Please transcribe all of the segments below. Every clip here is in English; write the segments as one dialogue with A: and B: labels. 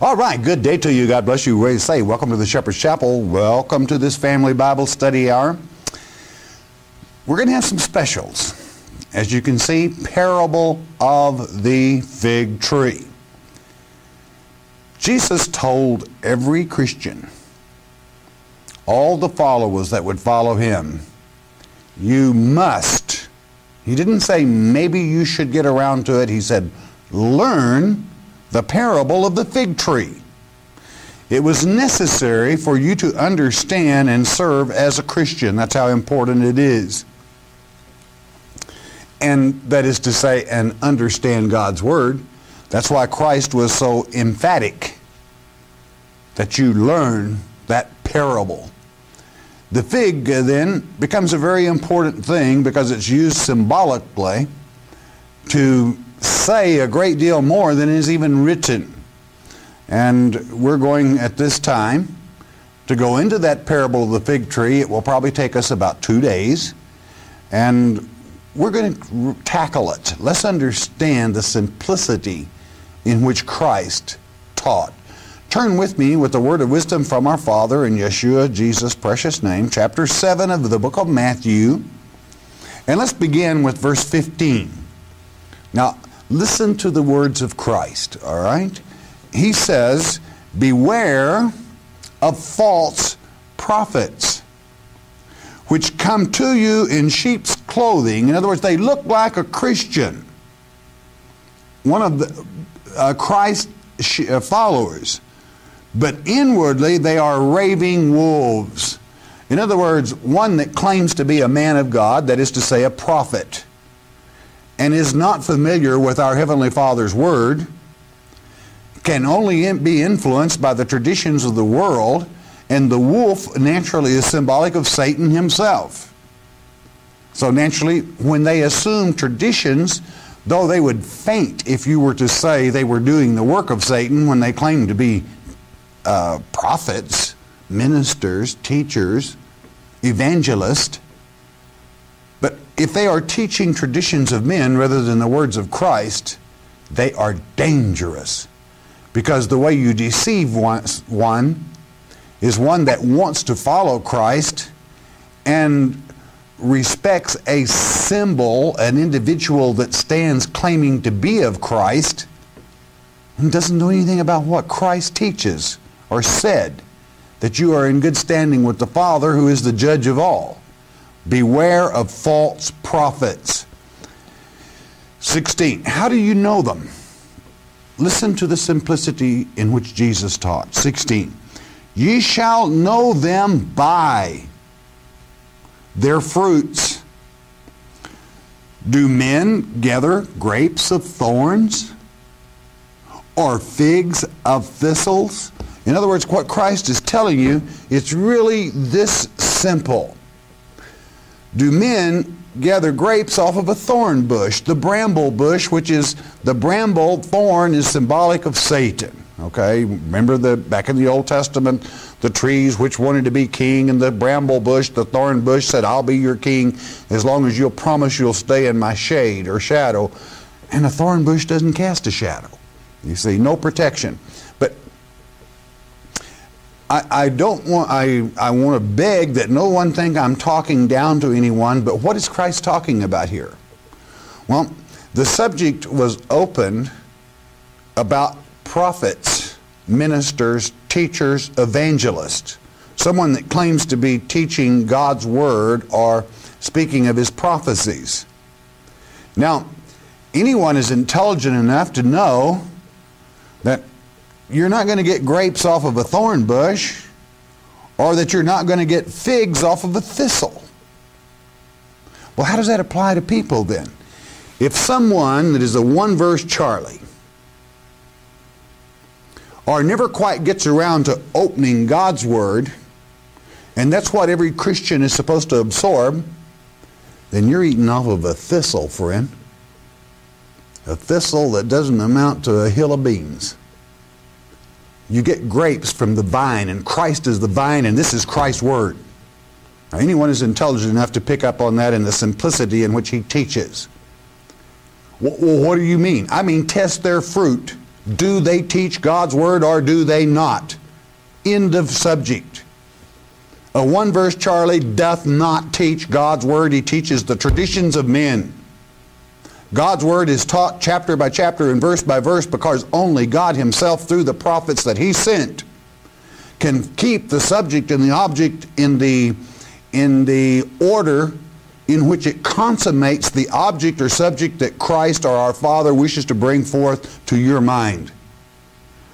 A: All right, good day to you. God bless you. Ready to say, welcome to the Shepherd's Chapel. Welcome to this family Bible study hour. We're going to have some specials. As you can see, parable of the fig tree. Jesus told every Christian, all the followers that would follow him, you must. He didn't say maybe you should get around to it. He said, learn the parable of the fig tree. It was necessary for you to understand and serve as a Christian. That's how important it is. And that is to say, and understand God's Word. That's why Christ was so emphatic that you learn that parable. The fig uh, then becomes a very important thing because it's used symbolically to say a great deal more than is even written. And we're going at this time to go into that parable of the fig tree. It will probably take us about two days. And we're going to tackle it. Let's understand the simplicity in which Christ taught. Turn with me with the word of wisdom from our Father in Yeshua, Jesus' precious name, chapter 7 of the book of Matthew. And let's begin with verse 15. Now, listen to the words of Christ, all right? He says, Beware of false prophets, which come to you in sheep's clothing. In other words, they look like a Christian, one of the uh, Christ uh, followers, but inwardly they are raving wolves. In other words, one that claims to be a man of God, that is to say, a prophet and is not familiar with our Heavenly Father's Word can only be influenced by the traditions of the world, and the wolf naturally is symbolic of Satan himself. So naturally, when they assume traditions, though they would faint if you were to say they were doing the work of Satan when they claim to be uh, prophets, ministers, teachers, evangelists, if they are teaching traditions of men rather than the words of Christ, they are dangerous. Because the way you deceive one, is one that wants to follow Christ and respects a symbol, an individual that stands claiming to be of Christ, and doesn't know anything about what Christ teaches or said, that you are in good standing with the Father who is the judge of all. Beware of false prophets. 16. How do you know them? Listen to the simplicity in which Jesus taught. 16. Ye shall know them by their fruits. Do men gather grapes of thorns or figs of thistles? In other words, what Christ is telling you, it's really this simple. Do men gather grapes off of a thorn bush, the bramble bush, which is the bramble thorn is symbolic of Satan. Okay, remember the back in the Old Testament, the trees which wanted to be king, and the bramble bush, the thorn bush said, "I'll be your king as long as you'll promise you'll stay in my shade or shadow." And a thorn bush doesn't cast a shadow. You see, no protection. I, I don't want, I, I want to beg that no one think I'm talking down to anyone, but what is Christ talking about here? Well, the subject was opened about prophets, ministers, teachers, evangelists, someone that claims to be teaching God's word or speaking of his prophecies. Now, anyone is intelligent enough to know that you're not going to get grapes off of a thorn bush or that you're not going to get figs off of a thistle. Well, how does that apply to people then? If someone that is a one verse Charlie or never quite gets around to opening God's Word, and that's what every Christian is supposed to absorb, then you're eating off of a thistle, friend. A thistle that doesn't amount to a hill of beans. You get grapes from the vine, and Christ is the vine, and this is Christ's word. Now, anyone is intelligent enough to pick up on that in the simplicity in which he teaches. Well, what do you mean? I mean, test their fruit Do they teach God's Word or do they not? End of subject. A one verse Charlie doth not teach God's Word, he teaches the traditions of men. God's Word is taught chapter by chapter and verse by verse because only God Himself, through the prophets that He sent, can keep the subject and the object in the, in the order in which it consummates the object or subject that Christ or our Father wishes to bring forth to your mind.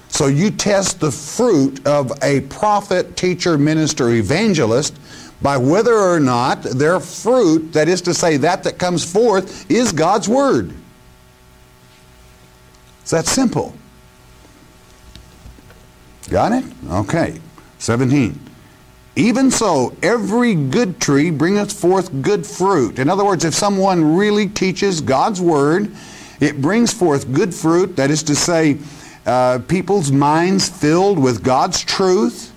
A: So you test the fruit of a prophet, teacher, minister, evangelist by whether or not their fruit, that is to say, that that comes forth, is God's Word. It's that simple. Got it? Okay. 17. Even so, every good tree bringeth forth good fruit. In other words, if someone really teaches God's Word, it brings forth good fruit, that is to say, uh, people's minds filled with God's truth.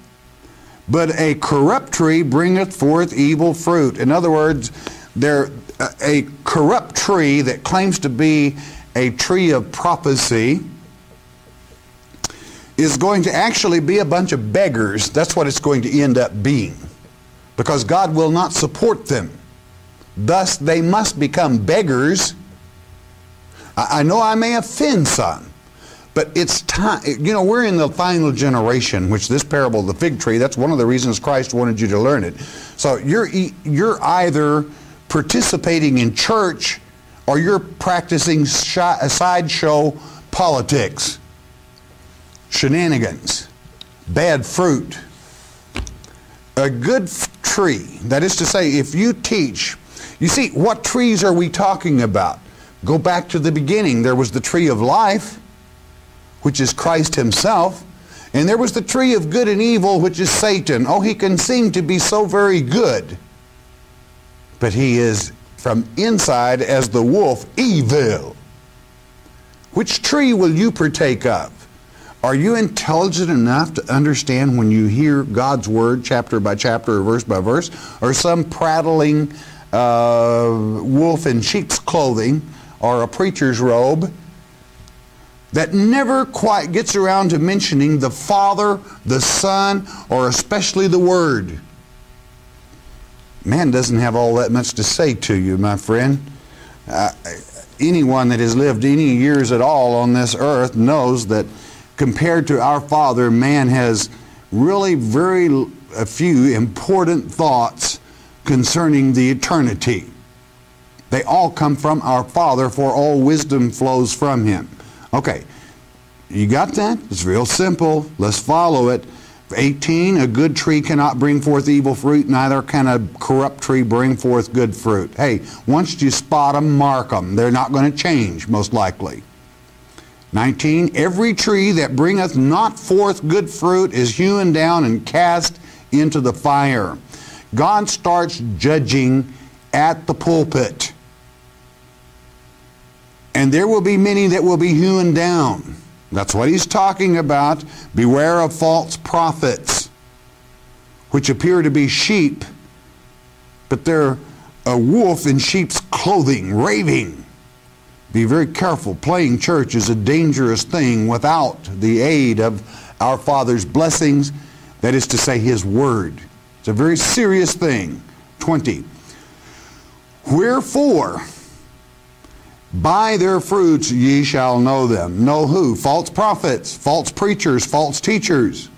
A: But a corrupt tree bringeth forth evil fruit. In other words, there a corrupt tree that claims to be a tree of prophecy is going to actually be a bunch of beggars. That's what it's going to end up being. Because God will not support them. Thus, they must become beggars. I, know I may offend some, but it's time. You know, we're in the final generation, which this parable of the fig tree, that's one of the reasons Christ wanted you to learn it. So you're, you're either participating in church or you're practicing uh, sideshow politics shenanigans, bad fruit. A good tree, that is to say, if you teach, you see, what trees are we talking about? Go back to the beginning. There was the tree of life, which is Christ Himself, and there was the tree of good and evil, which is Satan. Oh, he can seem to be so very good, but he is from inside as the wolf evil. Which tree will you partake of? Are you intelligent enough to understand when you hear God's word chapter by chapter or verse by verse, or some prattling uh, wolf in sheep's clothing or a preacher's robe that never quite gets around to mentioning the Father, the Son, or especially the Word? Man doesn't have all that much to say to you, my friend. Uh, anyone that has lived any years at all on this earth knows that compared to our Father, man has really very a few important thoughts concerning the eternity. They all come from our Father, for all wisdom flows from Him. Okay, you got that? It's real simple. Let's follow it. 18, a good tree cannot bring forth evil fruit, neither can a corrupt tree bring forth good fruit. Hey, once you spot them, mark them. They're not going to change, most likely. 19, every tree that bringeth not forth good fruit is hewn down and cast into the fire. God starts judging at the pulpit. And there will be many that will be hewn down. That's what he's talking about. Beware of false prophets, which appear to be sheep, but they're a wolf in sheep's clothing, raving. Be very careful. Playing church is a dangerous thing without the aid of our Father's blessings, that is to say, His Word. It's a very serious thing. 20. Wherefore, by their fruits ye shall know them. Know who? False prophets, false preachers, false teachers.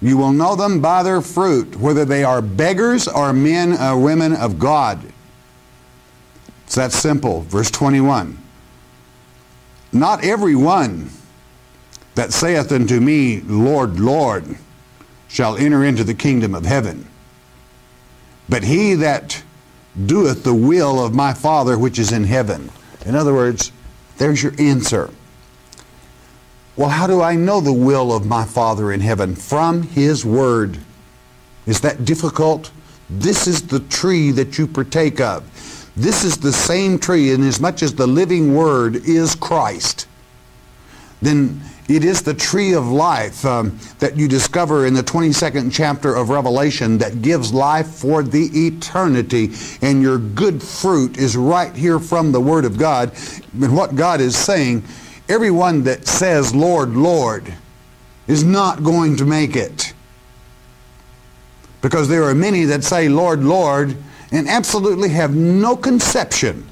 A: You will know them by their fruit, whether they are beggars or men or women of God. It's that simple. Verse 21. Not every one that saith unto me, Lord, Lord, shall enter into the kingdom of heaven, but he that doeth the will of my Father which is in heaven. In other words, there's your answer. Well, how do I know the will of my Father in heaven? From His Word. Is that difficult? This is the tree that you partake of. This is the same tree, and as much as the living Word is Christ, then it is the tree of life um, that you discover in the 22nd chapter of Revelation that gives life for the eternity. And your good fruit is right here from the Word of God. And what God is saying, everyone that says, Lord, Lord, is not going to make it. Because there are many that say, Lord, Lord, and absolutely have no conception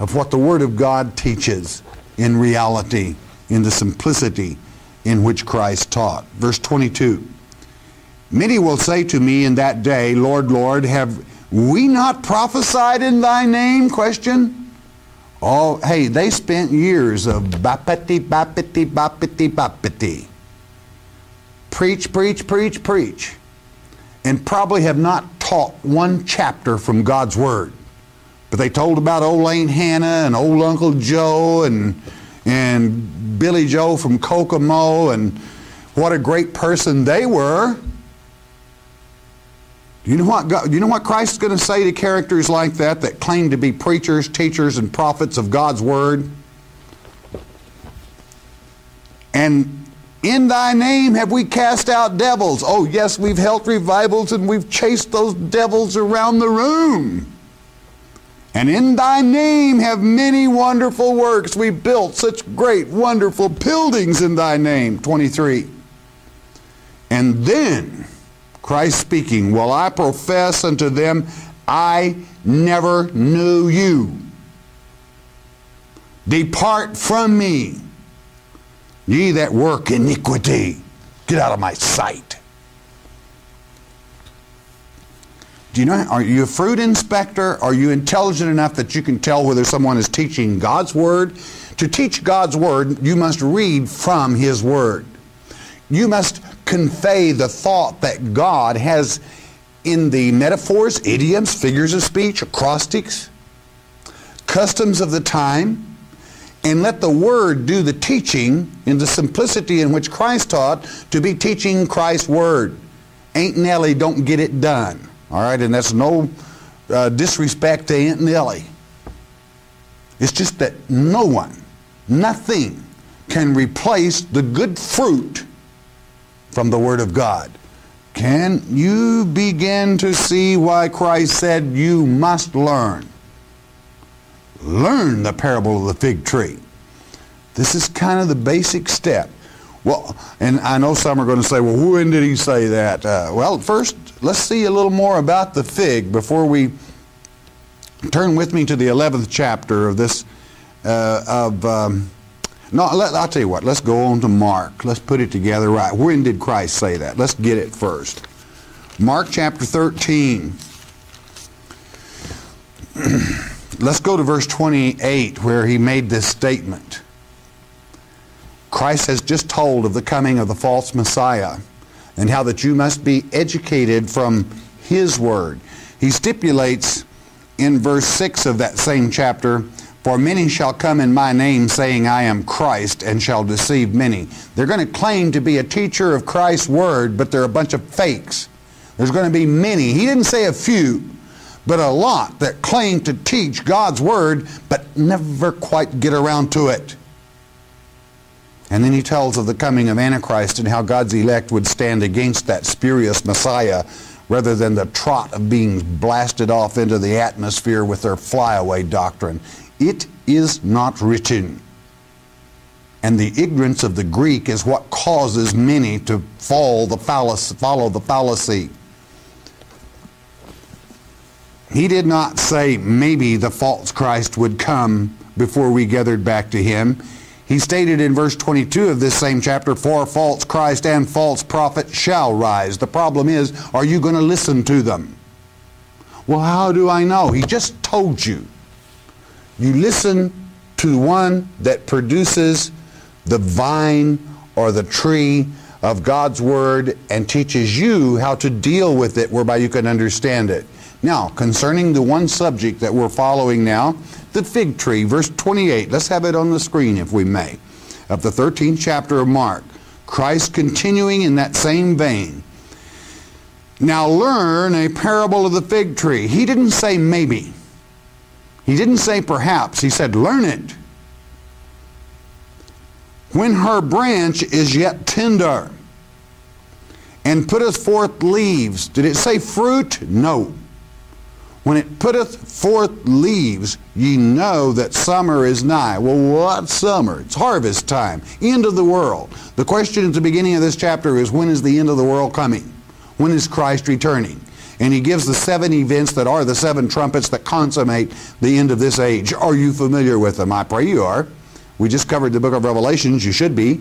A: of what the Word of God teaches in reality, in the simplicity in which Christ taught. Verse 22 Many will say to me in that day, Lord, Lord, have we not prophesied in thy name? Question. Oh, hey, they spent years of bapati, bapati, bapati, bapati. Preach, preach, preach, preach. And probably have not taught one chapter from God's Word. But they told about old Aunt Hannah and old Uncle Joe and, and Billy Joe from Kokomo and what a great person they were. Do you know what God, do you know what Christ is going to say to characters like that that claim to be preachers, teachers, and prophets of God's word? And in thy name have we cast out devils. Oh, yes, we've held revivals and we've chased those devils around the room. And in thy name have many wonderful works. We built such great, wonderful buildings in thy name. 23. And then Christ speaking, Will I profess unto them, I never knew you. Depart from me, ye that work iniquity. Get out of my sight. Do you know, are you a fruit inspector? Are you intelligent enough that you can tell whether someone is teaching God's Word? To teach God's Word, you must read from His Word. You must convey the thought that God has in the metaphors, idioms, figures of speech, acrostics, customs of the time, and let the Word do the teaching in the simplicity in which Christ taught to be teaching Christ's Word. Aunt Nellie don't get it done. All right, and that's no uh, disrespect to Aunt Nellie. It's just that no one, nothing can replace the good fruit from the Word of God. Can you begin to see why Christ said you must learn? Learn the parable of the fig tree. This is kind of the basic step. Well, and I know some are going to say, well, when did he say that? Uh, well, first, let's see a little more about the fig before we turn with me to the 11th chapter of this, uh, of um, no, let, I'll tell you what. Let's go on to Mark. Let's put it together right. When did Christ say that? Let's get it first. Mark chapter 13. Let's go to verse 28 where he made this statement. Christ has just told of the coming of the false Messiah and how that you must be educated from his word. He stipulates in verse 6 of that same chapter for many shall come in my name, saying, I am Christ, and shall deceive many. They're going to claim to be a teacher of Christ's word, but they're a bunch of fakes. There's going to be many. He didn't say a few, but a lot that claim to teach God's word, but never quite get around to it. And then he tells of the coming of Antichrist and how God's elect would stand against that spurious Messiah rather than the trot of being blasted off into the atmosphere with their flyaway doctrine. It is not written. And the ignorance of the Greek is what causes many to fall the fallacy, follow the fallacy. He did not say maybe the false Christ would come before we gathered back to him. He stated in verse 22 of this same chapter, For false Christ and false prophet shall rise. The problem is, are you going to listen to them? Well, how do I know? He just told you. You listen to the one that produces the vine or the tree of God's Word and teaches you how to deal with it whereby you can understand it. Now, concerning the one subject that we're following now, the fig tree, verse 28. Let's have it on the screen if we may. Of the 13th chapter of Mark. Christ continuing in that same vein. Now learn a parable of the fig tree. He didn't say maybe. He didn't say perhaps, he said learn it. When her branch is yet tender and putteth forth leaves, did it say fruit? No. When it putteth forth leaves, ye know that summer is nigh. Well, what summer? It's harvest time, end of the world. The question at the beginning of this chapter is when is the end of the world coming? When is Christ returning? And he gives the seven events that are the seven trumpets that consummate the end of this age. Are you familiar with them? I pray you are. We just covered the book of Revelations. You should be.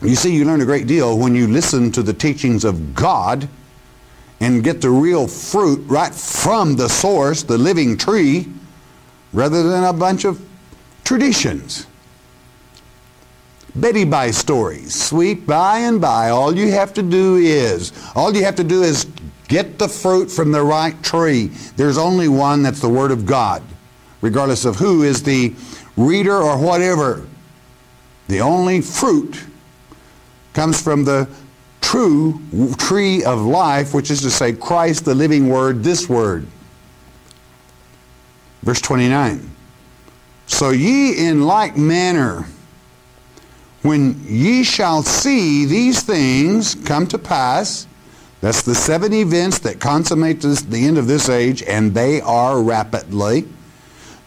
A: You see, you learn a great deal when you listen to the teachings of God and get the real fruit right from the source, the living tree, rather than a bunch of traditions. Betty by stories, sweet by and by. All you have to do is, all you have to do is get the fruit from the right tree. There's only one that's the Word of God, regardless of who is the reader or whatever. The only fruit comes from the true tree of life, which is to say, Christ, the living word, this word. Verse 29. So ye in like manner, when ye shall see these things come to pass, that's the seven events that consummate this, the end of this age, and they are rapidly.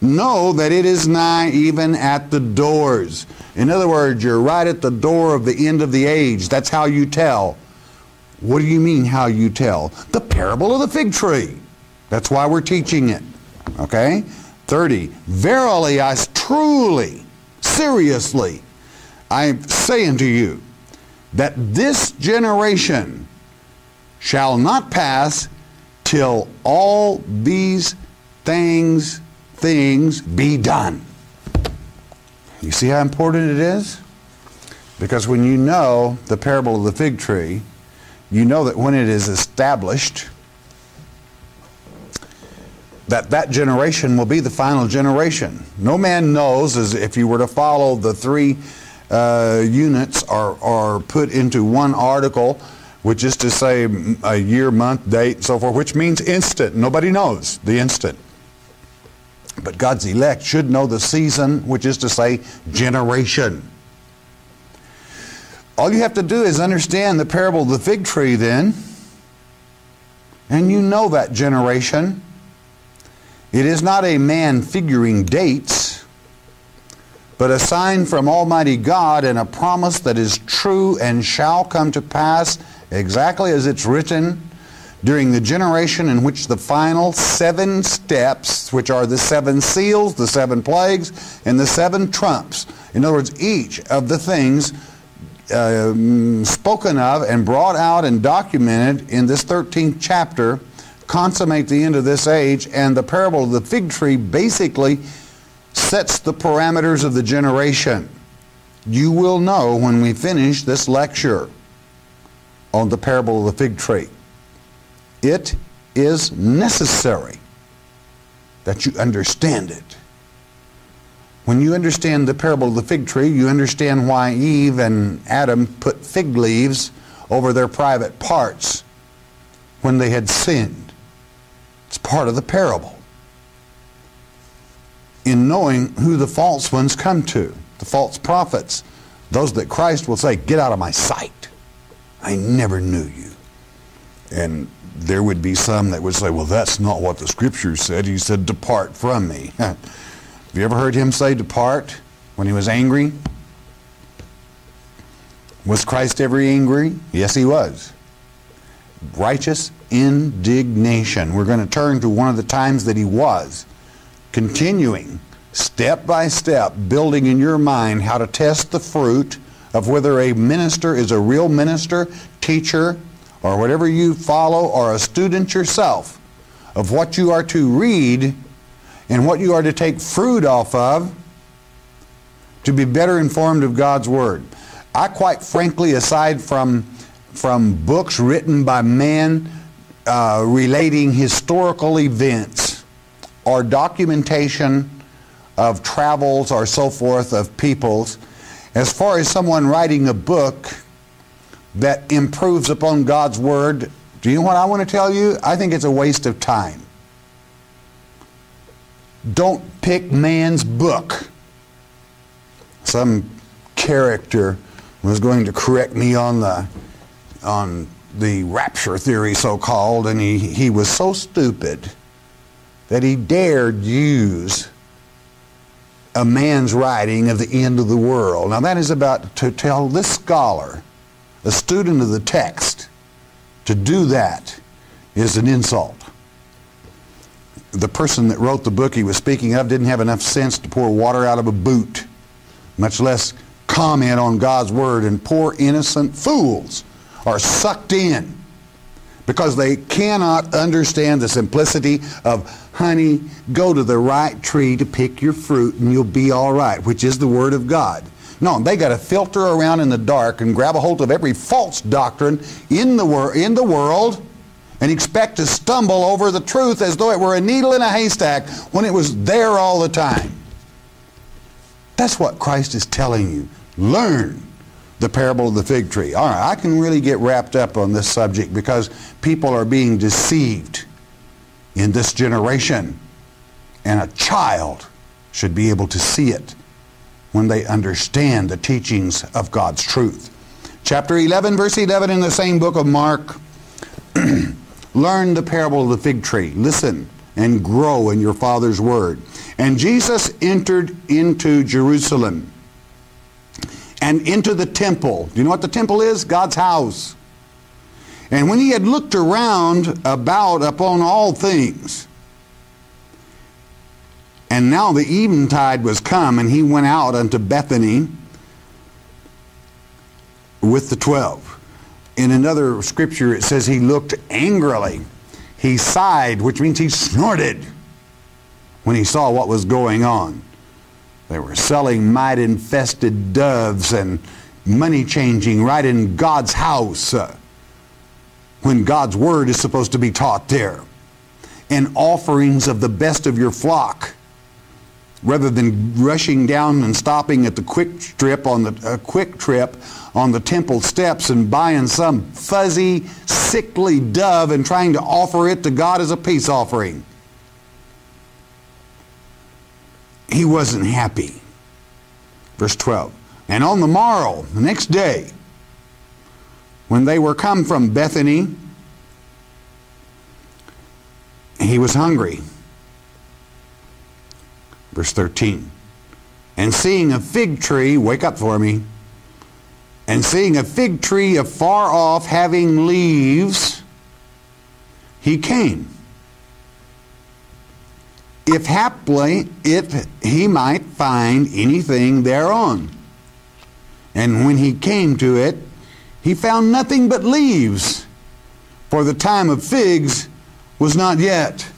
A: Know that it is nigh even at the doors. In other words, you're right at the door of the end of the age. That's how you tell. What do you mean, how you tell? The parable of the fig tree. That's why we're teaching it. Okay? 30. Verily, I truly, seriously, I say unto you, that this generation shall not pass till all these things things be done. You see how important it is? Because when you know the parable of the fig tree, you know that when it is established, that that generation will be the final generation. No man knows, as if you were to follow the three uh, units are, are put into one article, which is to say a year, month, date, so forth, which means instant. Nobody knows the instant. But God's elect should know the season, which is to say generation. All you have to do is understand the parable of the fig tree then, and you know that generation. It is not a man figuring dates, but a sign from Almighty God and a promise that is true and shall come to pass exactly as it's written during the generation in which the final seven steps, which are the seven seals, the seven plagues, and the seven trumps, in other words, each of the things uh, spoken of and brought out and documented in this 13th chapter consummate the end of this age, and the parable of the fig tree basically sets the parameters of the generation. You will know when we finish this lecture on the parable of the fig tree. It is necessary that you understand it. When you understand the parable of the fig tree, you understand why Eve and Adam put fig leaves over their private parts when they had sinned. It's part of the parable. In knowing who the false ones come to, the false prophets, those that Christ will say, Get out of my sight. I never knew you. And there would be some that would say, Well, that's not what the scripture said. He said, Depart from me. Have you ever heard him say depart when he was angry? Was Christ ever angry? Yes, he was. Righteous indignation. We're going to turn to one of the times that he was. Continuing, step by step, building in your mind how to test the fruit of whether a minister is a real minister, teacher, or whatever you follow, or a student yourself, of what you are to read and what you are to take fruit off of to be better informed of God's Word. I quite frankly, aside from, from books written by men uh, relating historical events or documentation of travels or so forth of peoples, as far as someone writing a book that improves upon God's Word, do you know what I want to tell you? I think it's a waste of time. Don't pick man's book. Some character was going to correct me on the on the rapture theory, so called, and he, he was so stupid that he dared use a man's writing of the end of the world. Now, that is about to tell this scholar, a student of the text, to do that is an insult. The person that wrote the book he was speaking of didn't have enough sense to pour water out of a boot, much less comment on God's word, and poor innocent fools are sucked in because they cannot understand the simplicity of, honey, go to the right tree to pick your fruit and you'll be all right, which is the Word of God. No, they got to filter around in the dark and grab a hold of every false doctrine in the, in the world and expect to stumble over the truth as though it were a needle in a haystack when it was there all the time. That's what Christ is telling you. Learn the parable of the fig tree. All right, I can really get wrapped up on this subject because people are being deceived in this generation. And a child should be able to see it when they understand the teachings of God's truth. Chapter 11, verse 11 in the same book of Mark. Learn the parable of the fig tree. Listen and grow in your Father's word. And Jesus entered into Jerusalem and into the temple. Do you know what the temple is? God's house. And when he had looked around about upon all things, and now the eventide was come, and he went out unto Bethany with the twelve. In another scripture, it says he looked angrily. He sighed, which means he snorted when he saw what was going on. They were selling mite infested doves and money changing right in God's house uh, when God's word is supposed to be taught there. And offerings of the best of your flock rather than rushing down and stopping at the quick strip on the uh, quick trip on the temple steps and buying some fuzzy sickly dove and trying to offer it to God as a peace offering he wasn't happy. Verse 12. And on the morrow, the next day, when they were come from Bethany, he was hungry. Verse 13. And seeing a fig tree, wake up for me, and seeing a fig tree afar off having leaves, he came if haply if he might find anything thereon. And when he came to it, he found nothing but leaves, for the time of figs was not yet.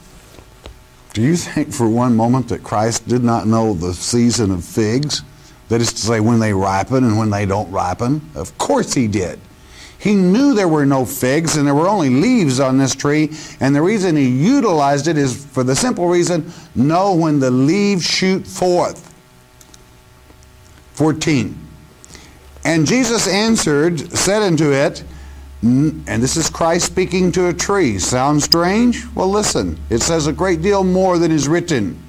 A: Do you think for one moment that Christ did not know the season of figs? That is to say, when they ripen and when they don't ripen? Of course he did. He knew there were no figs and there were only leaves on this tree. And the reason he utilized it is for the simple reason know when the leaves shoot forth. 14. And Jesus answered, said unto it, Mm, and this is Christ speaking to a tree. Sounds strange? Well, listen. It says a great deal more than is written.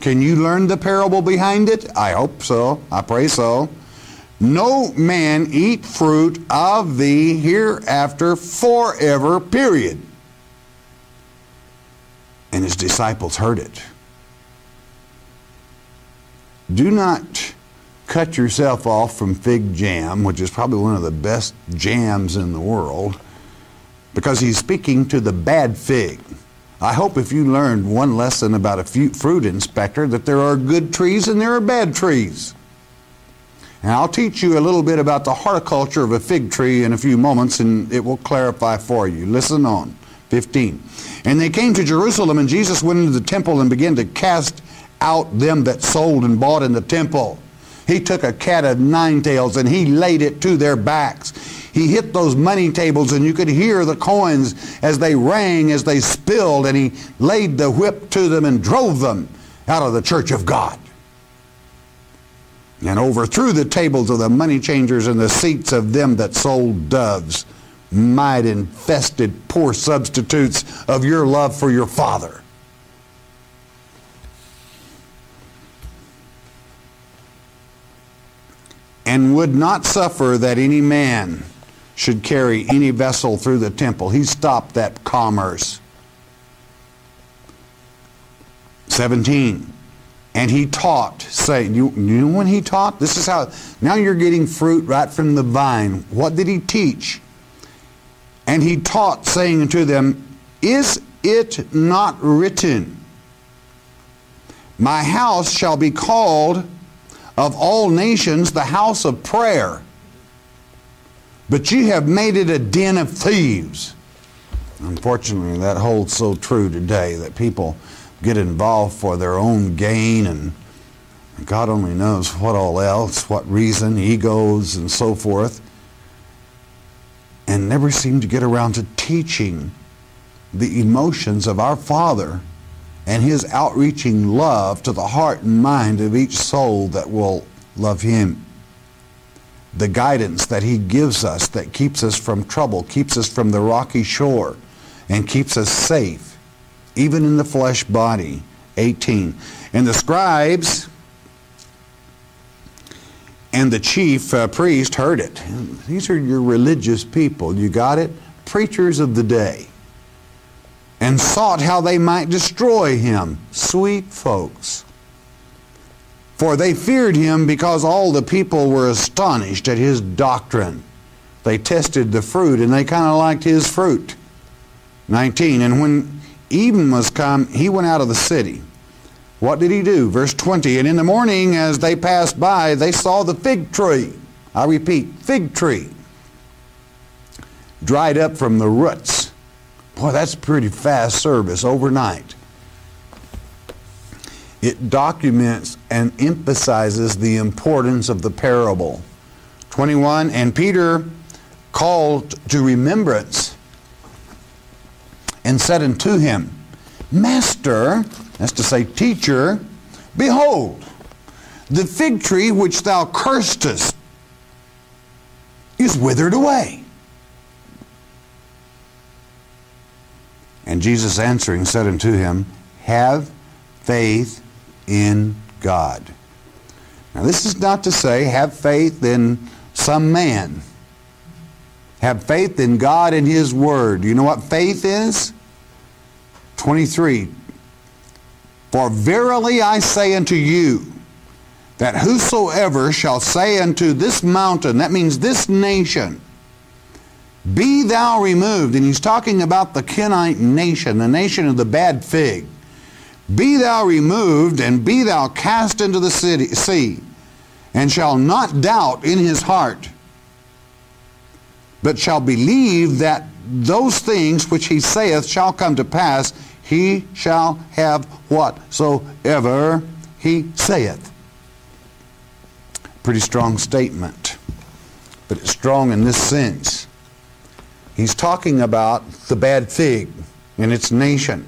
A: Can you learn the parable behind it? I hope so. I pray so no man eat fruit of thee hereafter forever, period. And his disciples heard it. Do not cut yourself off from fig jam, which is probably one of the best jams in the world, because he's speaking to the bad fig. I hope if you learned one lesson about a fruit inspector that there are good trees and there are bad trees. And I'll teach you a little bit about the horticulture of a fig tree in a few moments, and it will clarify for you. Listen on. 15. And they came to Jerusalem, and Jesus went into the temple and began to cast out them that sold and bought in the temple. He took a cat of nine tails and he laid it to their backs. He hit those money tables and you could hear the coins as they rang, as they spilled, and he laid the whip to them and drove them out of the church of God and overthrew the tables of the money changers and the seats of them that sold doves, mite infested poor substitutes of your love for your father. And would not suffer that any man should carry any vessel through the temple. He stopped that commerce. 17. And he taught, saying, you, you know when he taught? This is how, now you're getting fruit right from the vine. What did he teach? And he taught, saying unto them, Is it not written, My house shall be called of all nations the house of prayer, but you have made it a den of thieves. Unfortunately, that holds so true today that people get involved for their own gain and God only knows what all else, what reason, egos, and so forth, and never seem to get around to teaching the emotions of our Father and His outreaching love to the heart and mind of each soul that will love Him. The guidance that He gives us that keeps us from trouble, keeps us from the rocky shore, and keeps us safe even in the flesh body. 18. And the scribes and the chief uh, priest heard it. These are your religious people. You got it? Preachers of the day. And sought how they might destroy him. Sweet folks. For they feared him because all the people were astonished at his doctrine. They tested the fruit and they kind of liked his fruit. 19. And when even was come, he went out of the city. What did he do? Verse 20, and in the morning as they passed by, they saw the fig tree. I repeat, fig tree. Dried up from the roots. Boy, that's pretty fast service overnight. It documents and emphasizes the importance of the parable. 21, and Peter called to remembrance and said unto him, Master, that's to say, teacher, behold, the fig tree which thou cursedest is withered away. And Jesus answering said unto him, Have faith in God. Now, this is not to say have faith in some man. Have faith in God and His Word. You know what faith is? 23 For verily I say unto you, that whosoever shall say unto this mountain, that means this nation, be thou removed, and he's talking about the Kenite nation, the nation of the bad fig. Be thou removed, and be thou cast into the city, sea, and shall not doubt in his heart, but shall believe that those things which he saith shall come to pass, he shall have whatsoever he saith. Pretty strong statement, but it's strong in this sense. He's talking about the bad fig and its nation.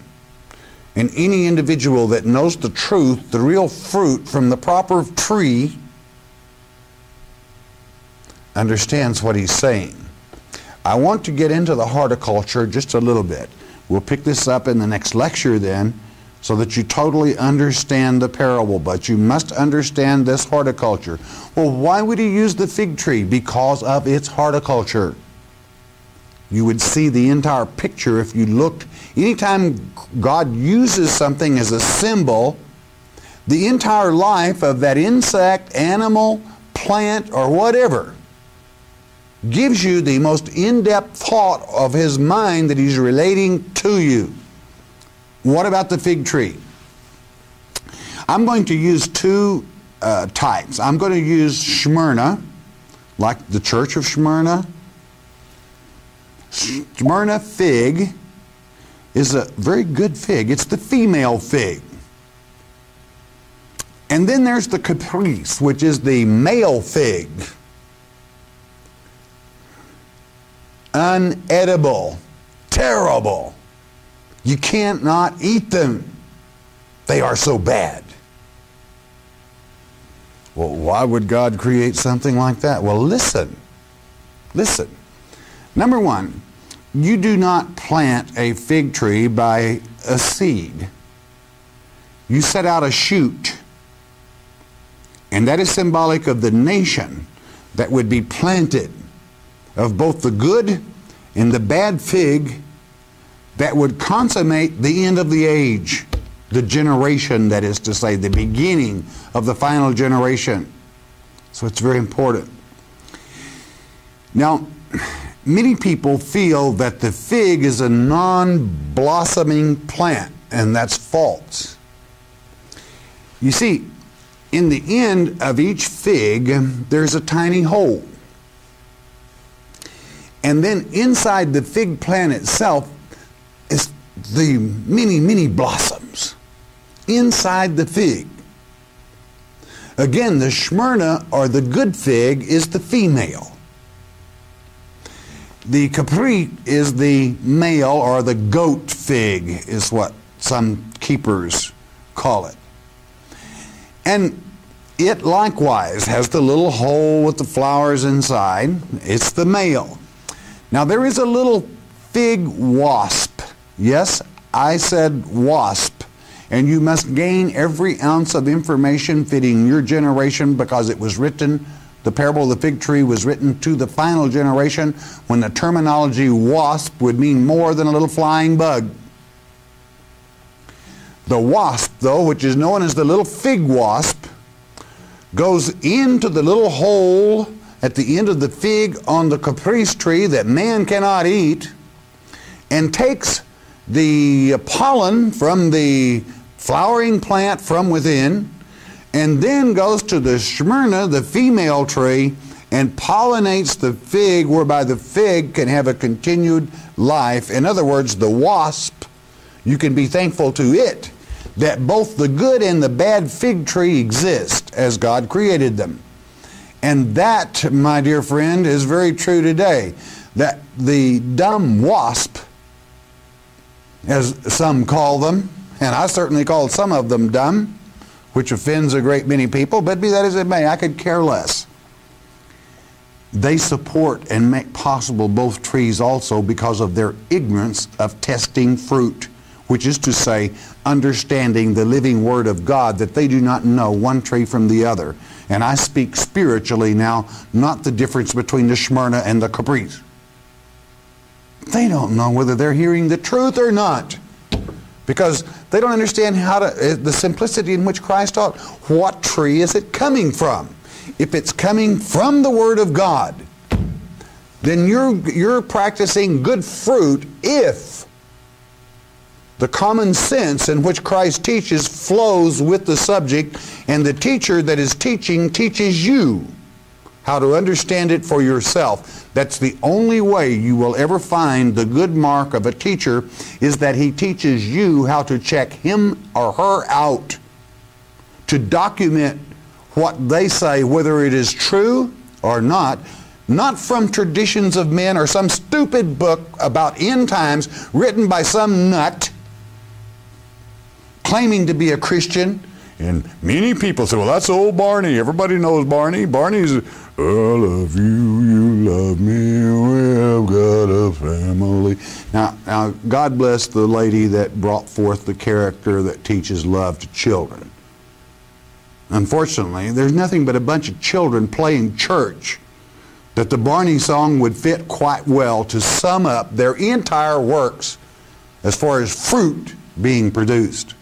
A: And any individual that knows the truth, the real fruit from the proper tree, understands what he's saying. I want to get into the horticulture just a little bit. We'll pick this up in the next lecture then so that you totally understand the parable. But you must understand this horticulture. Well, why would he use the fig tree? Because of its horticulture. You would see the entire picture if you looked. Anytime God uses something as a symbol, the entire life of that insect, animal, plant, or whatever gives you the most in-depth thought of his mind that he's relating to you. What about the fig tree? I'm going to use two uh, types. I'm going to use Smyrna, like the church of Smyrna. Smyrna fig is a very good fig. It's the female fig. And then there's the caprifig, which is the male fig. unedible, terrible. You can't not eat them. They are so bad. Well, why would God create something like that? Well, listen. Listen. Number one, you do not plant a fig tree by a seed. You set out a shoot. And that is symbolic of the nation that would be planted of both the good and the bad fig that would consummate the end of the age, the generation, that is to say, the beginning of the final generation. So it's very important. Now, many people feel that the fig is a non blossoming plant, and that's false. You see, in the end of each fig, there's a tiny hole. And then inside the fig plant itself is the many, many blossoms inside the fig. Again, the Smyrna or the good fig is the female. The Capri is the male or the goat fig, is what some keepers call it. And it likewise has the little hole with the flowers inside. It's the male. Now there is a little fig wasp. Yes, I said wasp. And you must gain every ounce of information fitting your generation because it was written, the parable of the fig tree was written to the final generation when the terminology wasp would mean more than a little flying bug. The wasp, though, which is known as the little fig wasp, goes into the little hole at the end of the fig on the caprifig tree that man cannot eat and takes the pollen from the flowering plant from within and then goes to the Smyrna, the female tree, and pollinates the fig whereby the fig can have a continued life. In other words, the wasp, you can be thankful to it that both the good and the bad fig tree exist as God created them. And that, my dear friend, is very true today. That the dumb wasp, as some call them, and I certainly called some of them dumb, which offends a great many people, but be that as it may, I could care less. They support and make possible both trees also because of their ignorance of testing fruit, which is to say, understanding the living Word of God, that they do not know one tree from the other. And I speak spiritually now, not the difference between the Smyrna and the Caprifig. They don't know whether they're hearing the truth or not. Because they don't understand how to, uh, the simplicity in which Christ taught. What tree is it coming from? If it's coming from the Word of God, then you're, you're practicing good fruit if the common sense in which Christ teaches flows with the subject, and the teacher that is teaching teaches you how to understand it for yourself. That's the only way you will ever find the good mark of a teacher is that he teaches you how to check him or her out, to document what they say, whether it is true or not, not from traditions of men or some stupid book about end times written by some nut claiming to be a Christian. And many people say, well, that's old Barney. Everybody knows Barney. Barney's, I love you, you love me, we've got a family. Now, now, God bless the lady that brought forth the character that teaches love to children. Unfortunately, there's nothing but a bunch of children playing church that the Barney song would fit quite well to sum up their entire works as far as fruit being produced.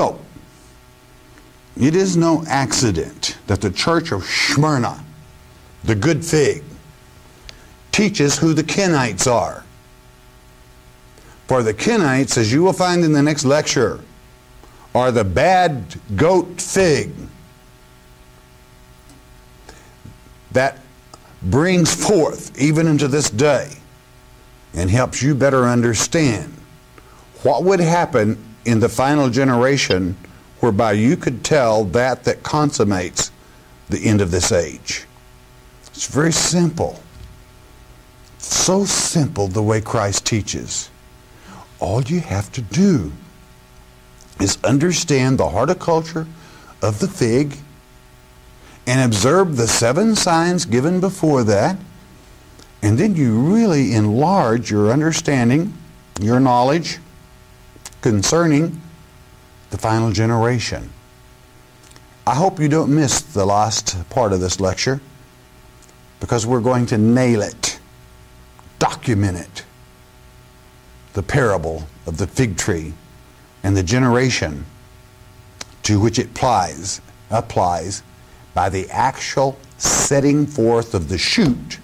A: So, it is no accident that the church of Smyrna, the good fig, teaches who the Kenites are. For the Kenites, as you will find in the next lecture, are the bad goat fig that brings forth, even into this day, and helps you better understand what would happen in the final generation whereby you could tell that that consummates the end of this age. It's very simple. So simple the way Christ teaches. All you have to do is understand the horticulture of the fig and observe the seven signs given before that, and then you really enlarge your understanding, your knowledge, concerning the final generation. I hope you don't miss the last part of this lecture. because we're going to nail it, document it. The parable of the fig tree and the generation to which it applies, applies by the actual setting forth of the shoot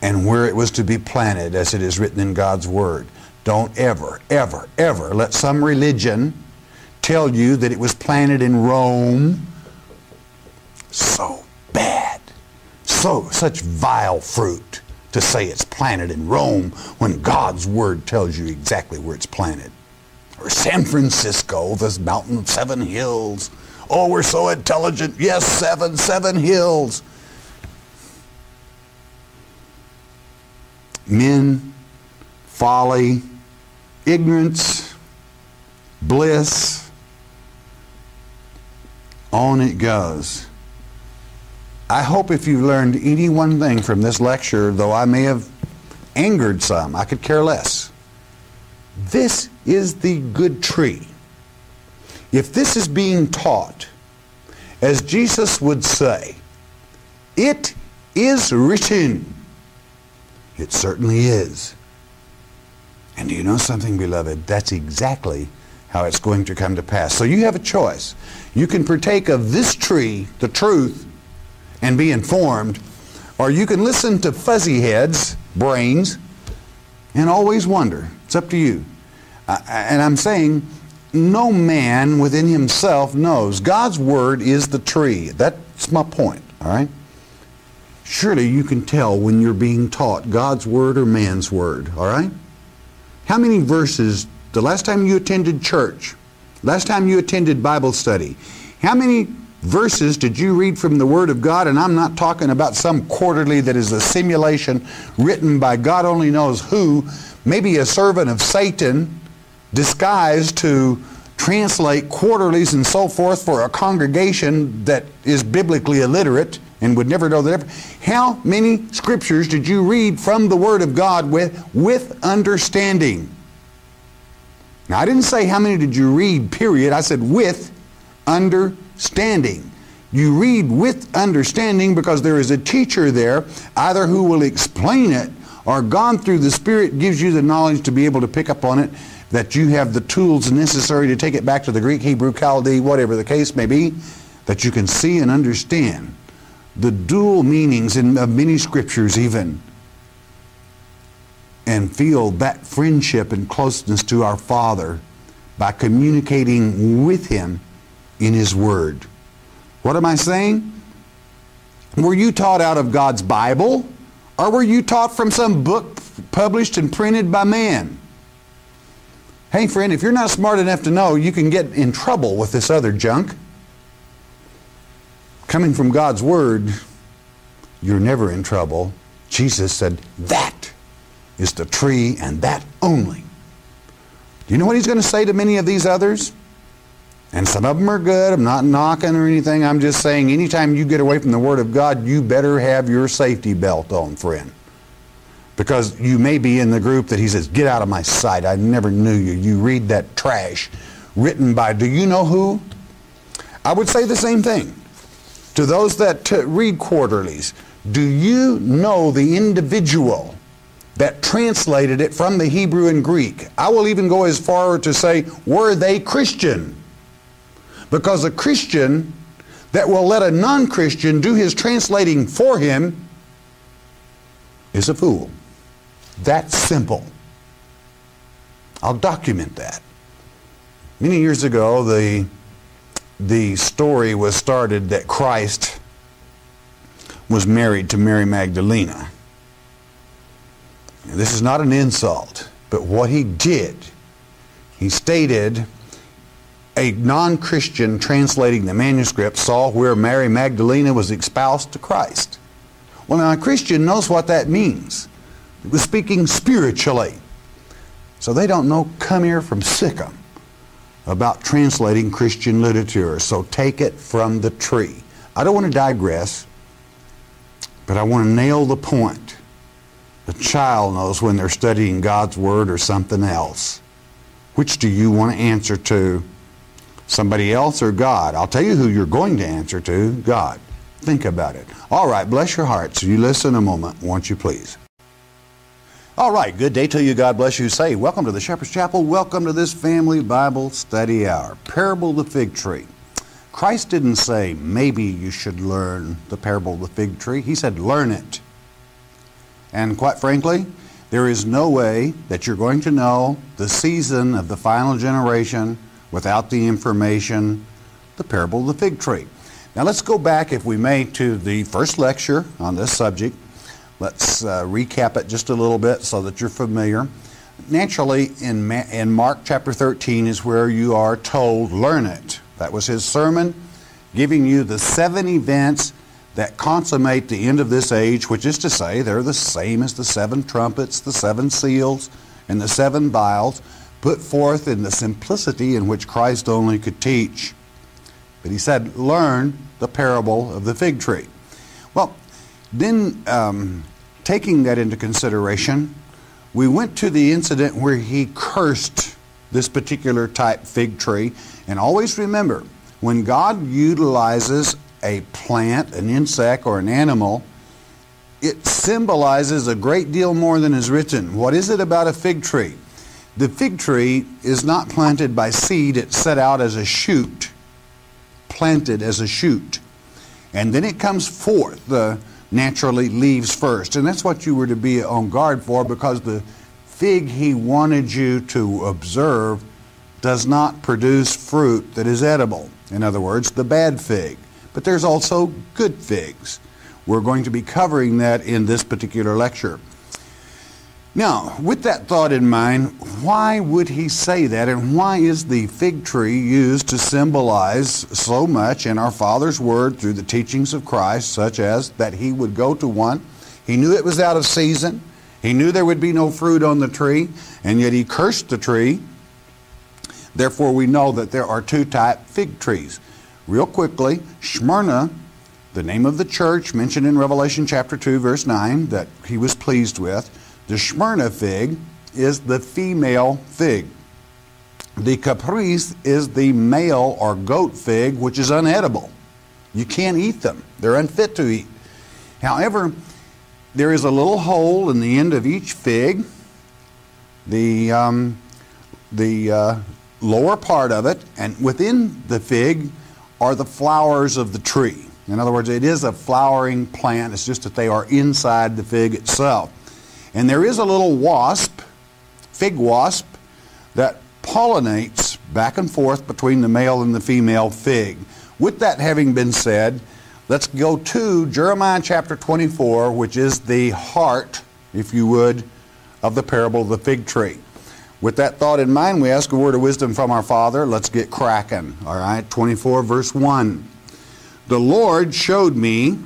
A: and where it was to be planted as it is written in God's Word. Don't ever, ever, ever let some religion tell you that it was planted in Rome. So bad. So, such vile fruit to say it's planted in Rome when God's Word tells you exactly where it's planted. Or San Francisco, this mountain of seven hills. Oh, we're so intelligent. Yes, seven, seven hills. Men, folly, ignorance, bliss. On it goes. I hope if you've learned any one thing from this lecture, though I may have angered some, I could care less. This is the good tree. If this is being taught, as Jesus would say, it is written. It certainly is. And do you know something, beloved? That's exactly how it's going to come to pass. So you have a choice. You can partake of this tree, the truth, and be informed, or you can listen to fuzzy heads, brains, and always wonder. It's up to you. Uh, and I'm saying no man within himself knows. God's word is the tree. That's my point, all right? Surely you can tell when you're being taught God's word or man's word, all right? How many verses, the last time you attended church, last time you attended Bible study, how many verses did you read from the Word of God? And I'm not talking about some quarterly that is a simulation written by God only knows who, maybe a servant of Satan disguised to translate quarterlies and so forth for a congregation that is biblically illiterate and would never know the difference. How many scriptures did you read from the Word of God with, with understanding? Now, I didn't say how many did you read, period. I said with understanding. You read with understanding because there is a teacher there, either who will explain it or gone through the Spirit gives you the knowledge to be able to pick up on it, that you have the tools necessary to take it back to the Greek, Hebrew, Chaldee, whatever the case may be, that you can see and understand the dual meanings in, of many scriptures even and feel that friendship and closeness to our Father by communicating with Him in His Word. What am I saying? Were you taught out of God's Bible or were you taught from some book published and printed by man? Hey friend, if you're not smart enough to know, you can get in trouble with this other junk coming from God's Word, you're never in trouble. Jesus said, that is the tree and that only. Do you know what he's going to say to many of these others? And some of them are good. I'm not knocking or anything. I'm just saying anytime you get away from the Word of God, you better have your safety belt on, friend. Because you may be in the group that he says, get out of my sight. I never knew you. You read that trash written by, do you know who? I would say the same thing to those that read quarterlies, do you know the individual that translated it from the Hebrew and Greek? I will even go as far to say, were they Christian? Because a Christian that will let a non-Christian do his translating for him is a fool. That's simple. I'll document that. Many years ago, the the story was started that Christ was married to Mary Magdalena. This is not an insult, but what he did, he stated a non-Christian translating the manuscript saw where Mary Magdalena was espoused to Christ. Well, now a Christian knows what that means. He was speaking spiritually. So they don't know come here from Sikkim about translating Christian literature. So take it from the tree. I don't want to digress, but I want to nail the point. The child knows when they're studying God's Word or something else. Which do you want to answer to? Somebody else or God? I'll tell you who you're going to answer to God. Think about it. All right, bless your hearts. You listen a moment, won't you please? All right, good day to you. God bless you. Say, welcome to the Shepherd's Chapel. Welcome to this family Bible study hour. Parable of the fig tree. Christ didn't say, maybe you should learn the parable of the fig tree. He said, learn it. And quite frankly, there is no way that you're going to know the season of the final generation without the information, the parable of the fig tree. Now let's go back, if we may, to the first lecture on this subject. Let's uh, recap it just a little bit so that you're familiar. Naturally, in, Ma in Mark chapter 13 is where you are told, learn it. That was his sermon, giving you the seven events that consummate the end of this age, which is to say, they're the same as the seven trumpets, the seven seals, and the seven vials, put forth in the simplicity in which Christ only could teach. But he said, learn the parable of the fig tree. Well, then um, taking that into consideration, we went to the incident where he cursed this particular type fig tree. And always remember, when God utilizes a plant, an insect, or an animal, it symbolizes a great deal more than is written. What is it about a fig tree? The fig tree is not planted by seed, it's set out as a shoot planted as a shoot. And then it comes forth, the naturally leaves first. And that's what you were to be on guard for because the fig he wanted you to observe does not produce fruit that is edible. In other words, the bad fig. But there's also good figs. We're going to be covering that in this particular lecture. Now, with that thought in mind, why would he say that and why is the fig tree used to symbolize so much in our Father's Word through the teachings of Christ, such as that he would go to one, he knew it was out of season, he knew there would be no fruit on the tree, and yet he cursed the tree. Therefore, we know that there are two type fig trees. Real quickly, Smyrna, the name of the church mentioned in Revelation chapter 2, verse 9, that he was pleased with, the Smyrna fig is the female fig. The caprifig is the male or goat fig, which is unedible. You can't eat them, they're unfit to eat. However, there is a little hole in the end of each fig. The, um, the uh, lower part of it, and within the fig are the flowers of the tree. In other words, it is a flowering plant, it's just that they are inside the fig itself. And there is a little wasp, fig wasp, that pollinates back and forth between the male and the female fig. With that having been said, let's go to Jeremiah chapter 24, which is the heart, if you would, of the parable of the fig tree. With that thought in mind, we ask a word of wisdom from our Father. Let's get cracking. All right, 24 verse 1. The Lord showed me,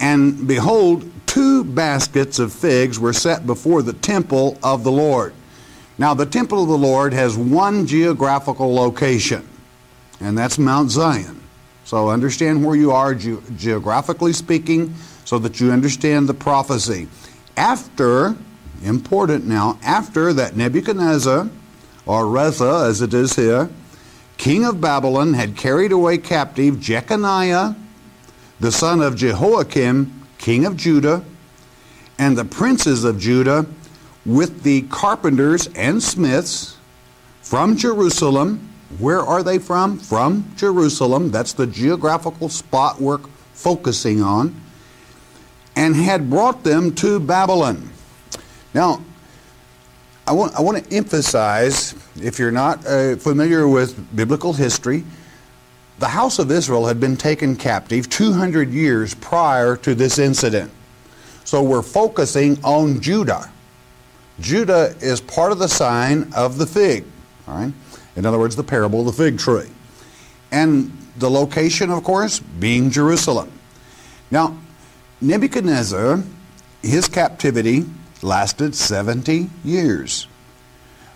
A: and behold, two baskets of figs were set before the temple of the Lord. Now, the temple of the Lord has one geographical location, and that's Mount Zion. So understand where you are ge geographically speaking so that you understand the prophecy. After, important now, after that Nebuchadnezzar, or Reza as it is here, king of Babylon, had carried away captive Jeconiah, the son of Jehoiakim, king of Judah, and the princes of Judah with the carpenters and smiths from Jerusalem. Where are they from? From Jerusalem. That's the geographical spot we're focusing on. And had brought them to Babylon. Now, I want, I want to emphasize, if you're not uh, familiar with biblical history, the house of Israel had been taken captive 200 years prior to this incident. So we're focusing on Judah. Judah is part of the sign of the fig. All right? In other words, the parable of the fig tree. And the location, of course, being Jerusalem. Now, Nebuchadnezzar, his captivity lasted 70 years.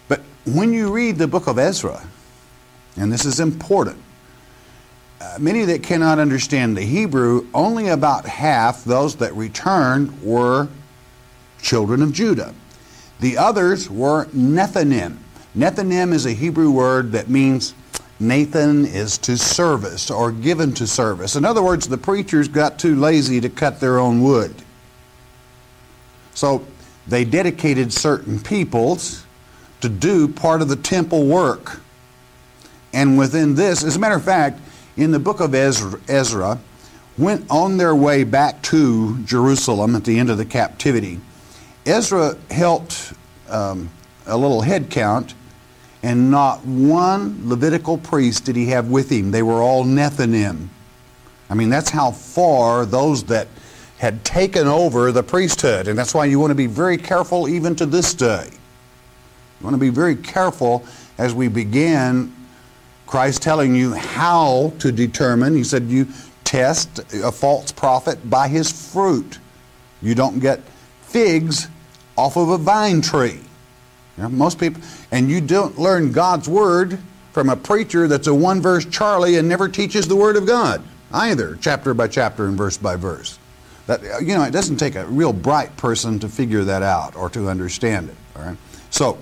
A: But when you read the book of Ezra, and this is important, Uh, many that cannot understand the Hebrew, only about half those that returned were children of Judah. The others were Nethinim. Nethinim is a Hebrew word that means Nathan is to service or given to service. In other words, the preachers got too lazy to cut their own wood. So they dedicated certain peoples to do part of the temple work. And within this, as a matter of fact, in the book of Ezra, went on their way back to Jerusalem at the end of the captivity. Ezra helped um, a little head count, and not one Levitical priest did he have with him. They were all Nethinim. I mean, that's how far those that had taken over the priesthood. And that's why you want to be very careful even to this day. You want to be very careful as we begin Christ telling you how to determine. He said, You test a false prophet by his fruit. You don't get figs off of a vine tree. You know, most people, and you don't learn God's word from a preacher that's a one verse Charlie and never teaches the word of God either, chapter by chapter and verse by verse. That, you know, it doesn't take a real bright person to figure that out or to understand it. All right. So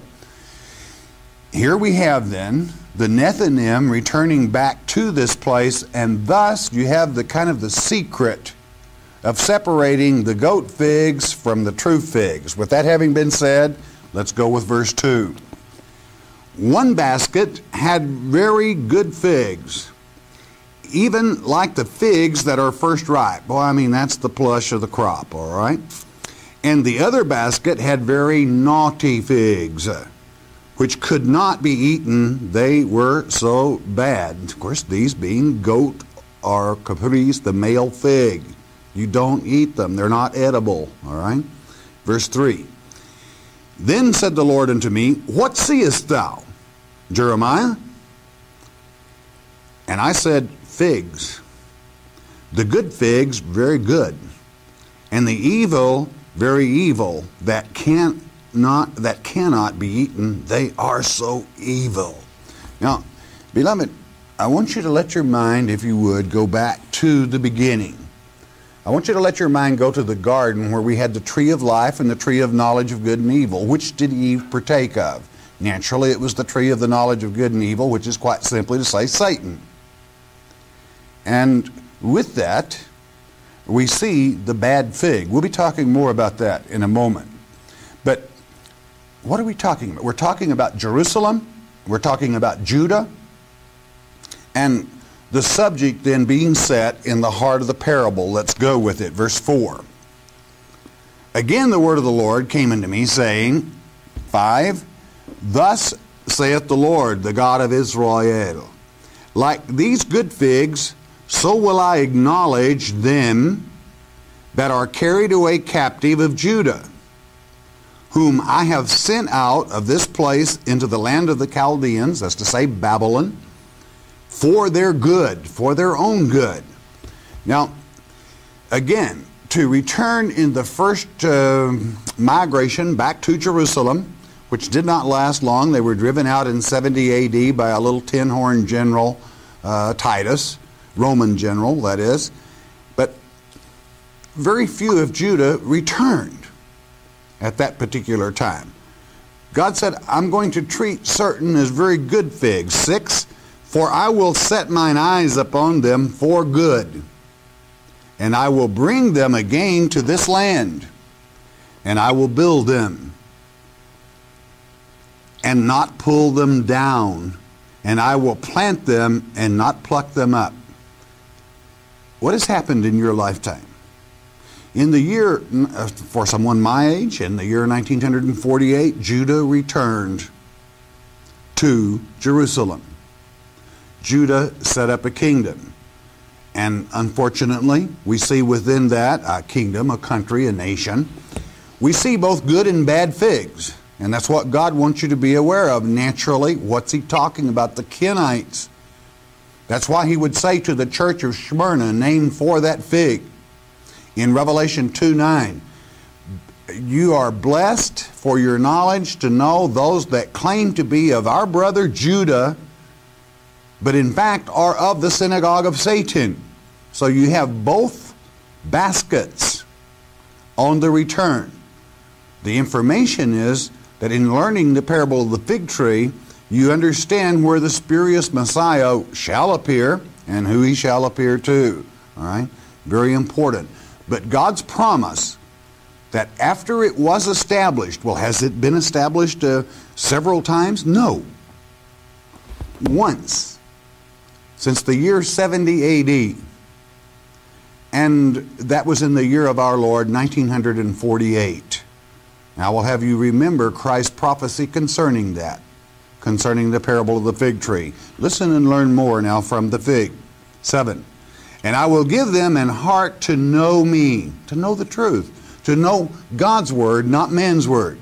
A: here we have then the Nethinim returning back to this place, and thus you have the kind of the secret of separating the goat figs from the true figs. With that having been said, let's go with verse 2. One basket had very good figs, even like the figs that are first ripe. Boy, I mean, that's the plush of the crop, all right? And the other basket had very naughty figs which could not be eaten, they were so bad. Of course, these being goat or caprifig, the male fig. You don't eat them, they're not edible. All right? Verse 3 Then said the Lord unto me, What seest thou, Jeremiah? And I said, Figs. The good figs, very good. And the evil, very evil, that can't not that cannot be eaten, they are so evil. Now, beloved, I want you to let your mind, if you would, go back to the beginning. I want you to let your mind go to the garden where we had the tree of life and the tree of knowledge of good and evil. Which did Eve partake of? Naturally, it was the tree of the knowledge of good and evil, which is quite simply to say Satan. And with that, we see the bad fig. We'll be talking more about that in a moment. What are we talking about? We're talking about Jerusalem, we're talking about Judah, and the subject then being set in the heart of the parable. Let's go with it. Verse 4. Again, the word of the Lord came unto me, saying, 5. Thus saith the Lord, the God of Israel, like these good figs, so will I acknowledge them that are carried away captive of Judah whom I have sent out of this place into the land of the Chaldeans, that's to say Babylon, for their good, for their own good. Now, again, to return in the first uh, migration back to Jerusalem, which did not last long, they were driven out in 70 AD by a little tin horn general, uh, Titus, Roman general, that is. But very few of Judah returned at that particular time. God said, I'm going to treat certain as very good figs. Six, for I will set mine eyes upon them for good, and I will bring them again to this land, and I will build them, and not pull them down, and I will plant them and not pluck them up. What has happened in your lifetime? In the year, uh, for someone my age, in the year 1948, Judah returned to Jerusalem. Judah set up a kingdom. And unfortunately, we see within that a kingdom, a country, a nation. We see both good and bad figs. And that's what God wants you to be aware of. Naturally, what's he talking about? The Kenites. That's why he would say to the church of Smyrna, name for that fig in Revelation 2 9. You are blessed for your knowledge to know those that claim to be of our brother Judah, but in fact are of the synagogue of Satan. So you have both baskets on the return. The information is that in learning the parable of the fig tree, you understand where the spurious Messiah shall appear and who he shall appear to. All right? Very important. But God's promise that after it was established, well, has it been established uh, several times? No. Once. Since the year 70 AD. And that was in the year of our Lord, 1948. Now, I will have you remember Christ's prophecy concerning that, concerning the parable of the fig tree. Listen and learn more now from the fig. 7. And I will give them an heart to know me, to know the truth, to know God's word, not man's word.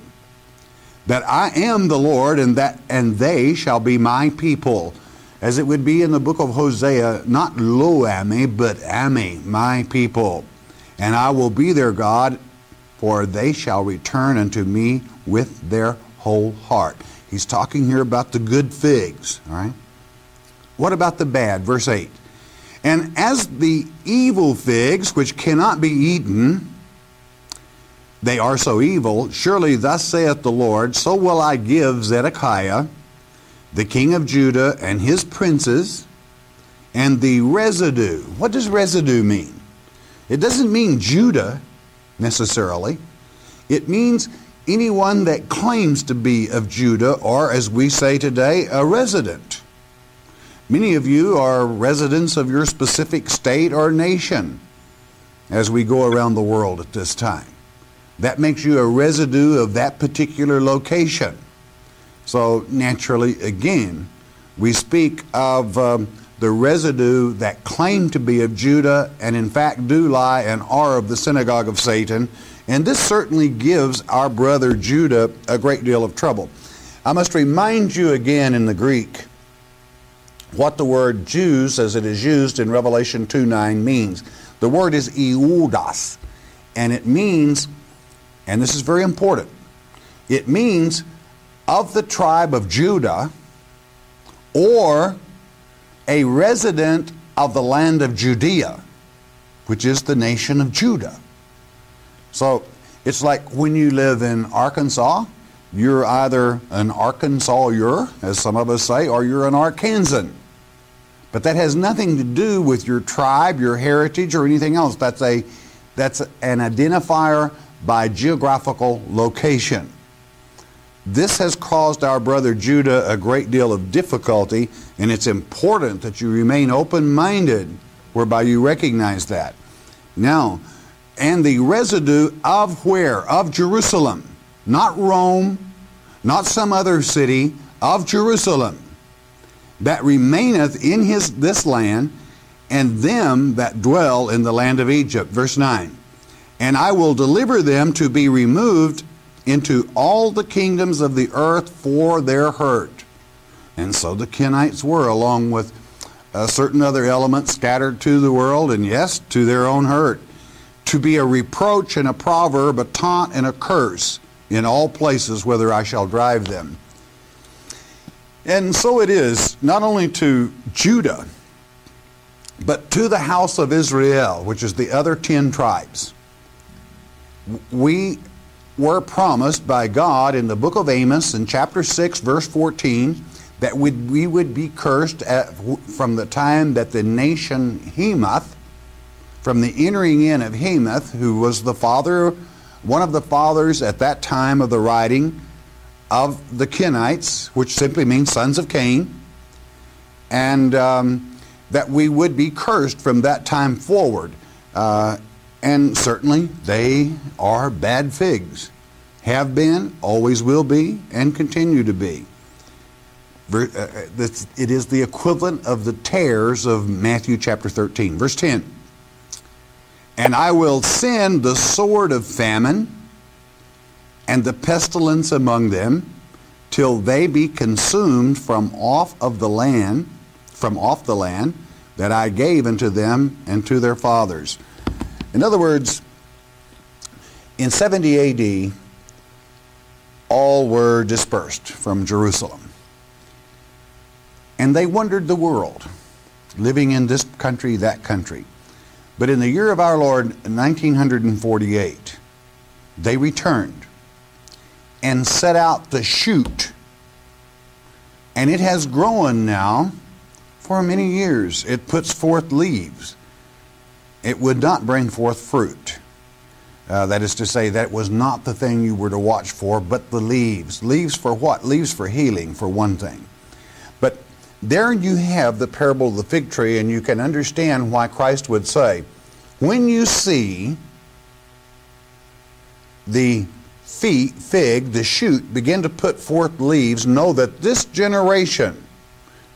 A: That I am the Lord, and that and they shall be my people. As it would be in the book of Hosea, not lo ami, but ami, my people. And I will be their God, for they shall return unto me with their whole heart. He's talking here about the good figs, all right? What about the bad? Verse 8. And as the evil figs, which cannot be eaten, they are so evil, surely thus saith the Lord, so will I give Zedekiah, the king of Judah, and his princes, and the residue. What does residue mean? It doesn't mean Judah necessarily. It means anyone that claims to be of Judah, or as we say today, a resident. Many of you are residents of your specific state or nation as we go around the world at this time. That makes you a residue of that particular location. So, naturally, again, we speak of um, the residue that claim to be of Judah and in fact do lie and are of the synagogue of Satan. And this certainly gives our brother Judah a great deal of trouble. I must remind you again in the Greek what the word Jews, as it is used in Revelation 2 9, means. The word is Iudas, and it means, and this is very important, it means of the tribe of Judah or a resident of the land of Judea, which is the nation of Judah. So it's like when you live in Arkansas, you're either an Arkansaser, as some of us say, or you're an Arkansan. But that has nothing to do with your tribe, your heritage, or anything else. That's, a, that's an identifier by geographical location. This has caused our brother Judah a great deal of difficulty, and it's important that you remain open minded whereby you recognize that. Now, and the residue of where? Of Jerusalem. Not Rome, not some other city, of Jerusalem. That remaineth in his this land, and them that dwell in the land of Egypt. Verse 9. And I will deliver them to be removed into all the kingdoms of the earth for their hurt. And so the Kenites were, along with uh, certain other elements scattered to the world, and yes, to their own hurt. To be a reproach and a proverb, a taunt and a curse in all places whither I shall drive them. And so it is, not only to Judah, but to the house of Israel, which is the other ten tribes. We were promised by God in the book of Amos in chapter 6, verse 14, that we would be cursed at, from the time that the nation Hemath, from the entering in of Hemath, who was the father, one of the fathers at that time of the writing of the Kenites, which simply means sons of Cain, and um, that we would be cursed from that time forward. Uh, and certainly they are bad figs. Have been, always will be, and continue to be. Uh, uh, it is the equivalent of the tares of Matthew chapter 13. Verse 10 And I will send the sword of famine and the pestilence among them till they be consumed from off of the land, from off the land that I gave unto them and to their fathers. In other words, in 70 AD, all were dispersed from Jerusalem. And they wandered the world, living in this country, that country. But in the year of our Lord, 1948, they returned and set out the shoot And it has grown now for many years. It puts forth leaves. It would not bring forth fruit. Uh, that is to say, that was not the thing you were to watch for, but the leaves. Leaves for what? Leaves for healing, for one thing. But there you have the parable of the fig tree, and you can understand why Christ would say, when you see the fig, the shoot, begin to put forth leaves, know that this generation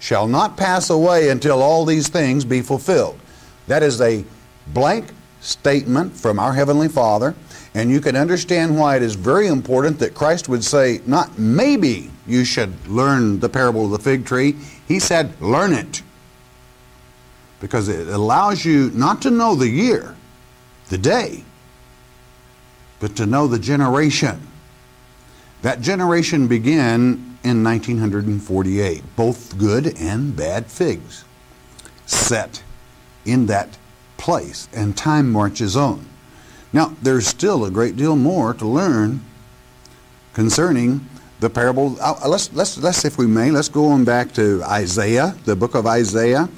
A: shall not pass away until all these things be fulfilled. That is a blank statement from our Heavenly Father, and you can understand why it is very important that Christ would say, not maybe you should learn the parable of the fig tree. He said, learn it. Because it allows you not to know the year, the day, but to know the generation. That generation began in 1948, both good and bad figs set in that place, and time marches on. Now, there's still a great deal more to learn concerning the parable. Uh, let's, let's, let's, if we may, let's go on back to Isaiah, the book of Isaiah.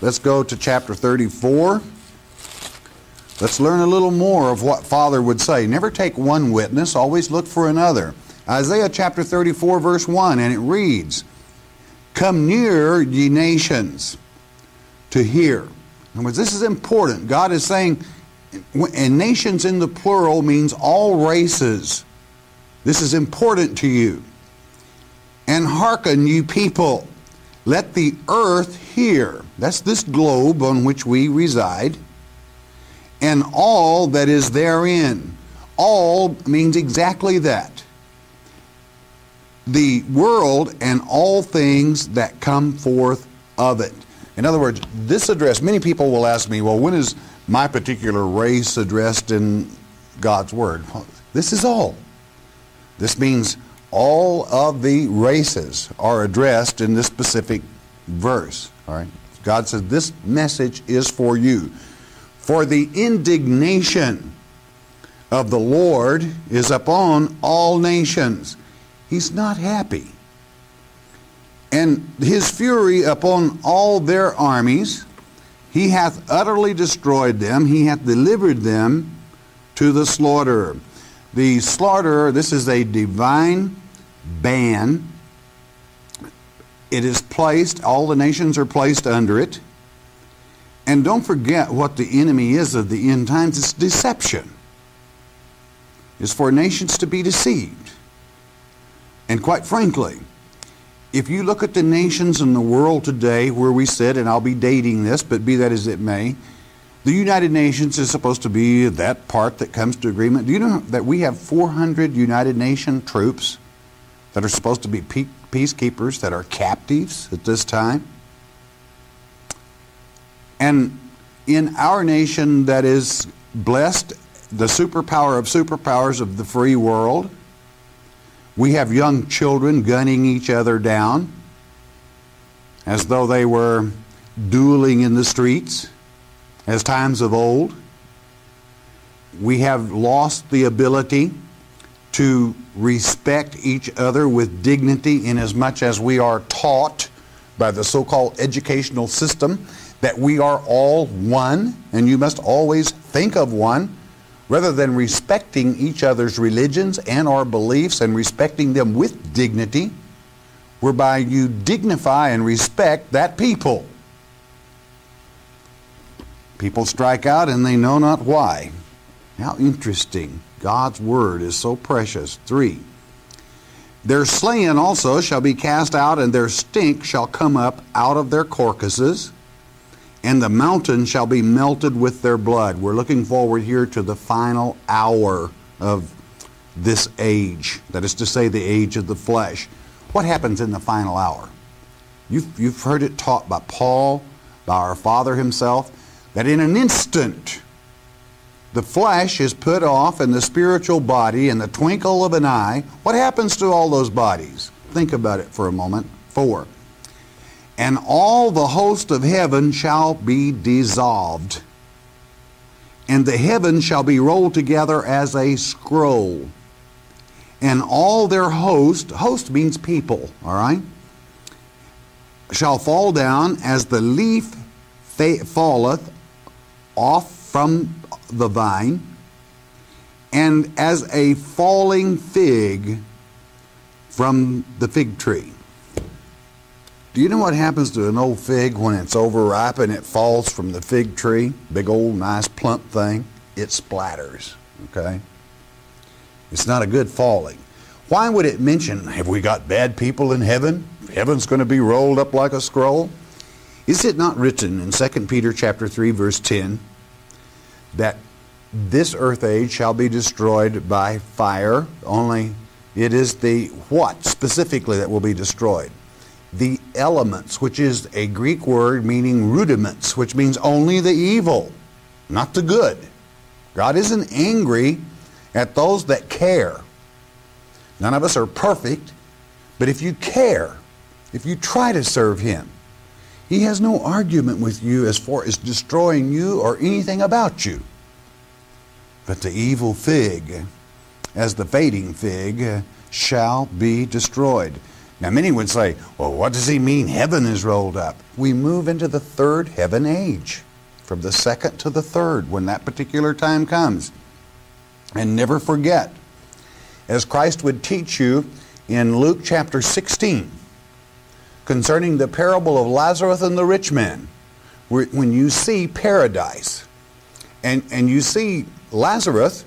A: Let's go to chapter 34. Let's learn a little more of what Father would say. Never take one witness, always look for another. Isaiah chapter 34, verse 1, and it reads, Come near, ye nations, to hear. In other words, this is important. God is saying, and nations in the plural means all races. This is important to you. And hearken, you people. Let the earth hear. That's this globe on which we reside. And all that is therein. All means exactly that. The world and all things that come forth of it. In other words, this address, many people will ask me, well, when is my particular race addressed in God's Word? Well, this is all. This means all of the races are addressed in this specific verse. All right? God says, This message is for you. For the indignation of the Lord is upon all nations. He's not happy and his fury upon all their armies. He hath utterly destroyed them, he hath delivered them to the slaughterer. The slaughterer, this is a divine ban. It is placed, all the nations are placed under it. And don't forget what the enemy is of the end times it's deception. It's for nations to be deceived. And quite frankly, if you look at the nations in the world today where we sit, and I'll be dating this, but be that as it may, the United Nations is supposed to be that part that comes to agreement. Do you know that we have 400 United Nation troops that are supposed to be peacekeepers that are captives at this time? And in our nation that is blessed, the superpower of superpowers of the free world, we have young children gunning each other down as though they were dueling in the streets as times of old. We have lost the ability to respect each other with dignity in as much as we are taught by the so-called educational system that we are all one and you must always think of one rather than respecting each other's religions and our beliefs and respecting them with dignity, whereby you dignify and respect that people. People strike out and they know not why. How interesting. God's word is so precious. Three. Their slain also shall be cast out, and their stink shall come up out of their carcasses and the mountain shall be melted with their blood. We're looking forward here to the final hour of this age, that is to say, the age of the flesh. What happens in the final hour? You've, you've heard it taught by Paul, by our Father himself, that in an instant, the flesh is put off and the spiritual body in the twinkle of an eye. What happens to all those bodies? Think about it for a moment. Four and all the host of heaven shall be dissolved, and the heaven shall be rolled together as a scroll, and all their host, host means people, all right? shall fall down as the leaf fa- falleth off from the vine, and as a falling fig from the fig tree. Do you know what happens to an old fig when it's overripe and it falls from the fig tree? Big old nice plump thing. It splatters. Okay? It's not a good falling. Why would it mention, have we got bad people in heaven? Heaven's going to be rolled up like a scroll? Is it not written in 2 Peter chapter 3 verse 10 that this earth age shall be destroyed by fire, only it is the what specifically that will be destroyed? The elements, which is a Greek word meaning rudiments, which means only the evil, not the good. God isn't angry at those that care. None of us are perfect, but if you care, if you try to serve Him, He has no argument with you as far as destroying you or anything about you. But the evil fig, as the fading fig, shall be destroyed. Now, many would say, well, what does he mean heaven is rolled up? We move into the third heaven age, from the second to the third, when that particular time comes. And never forget, as Christ would teach you in Luke chapter 16, concerning the parable of Lazarus and the rich man, when you see paradise, and, and you see Lazarus,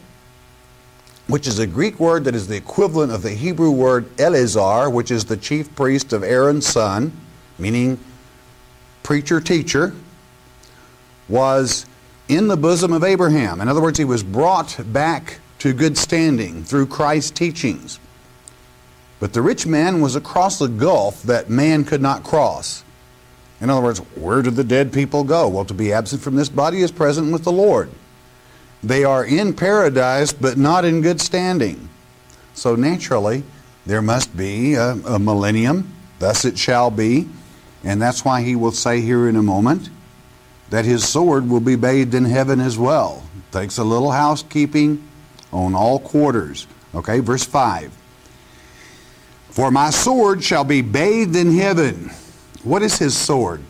A: which is a Greek word that is the equivalent of the Hebrew word Eleazar, which is the chief priest of Aaron's son, meaning preacher teacher, was in the bosom of Abraham. In other words, he was brought back to good standing through Christ's teachings. But the rich man was across the gulf that man could not cross. In other words, where did the dead people go? Well, to be absent from this body is present with the Lord. They are in paradise, but not in good standing. So naturally, there must be a, a millennium, thus it shall be. And that's why he will say here in a moment that his sword will be bathed in heaven as well. Takes a little housekeeping on all quarters. Okay, verse 5. For my sword shall be bathed in heaven. What is his sword?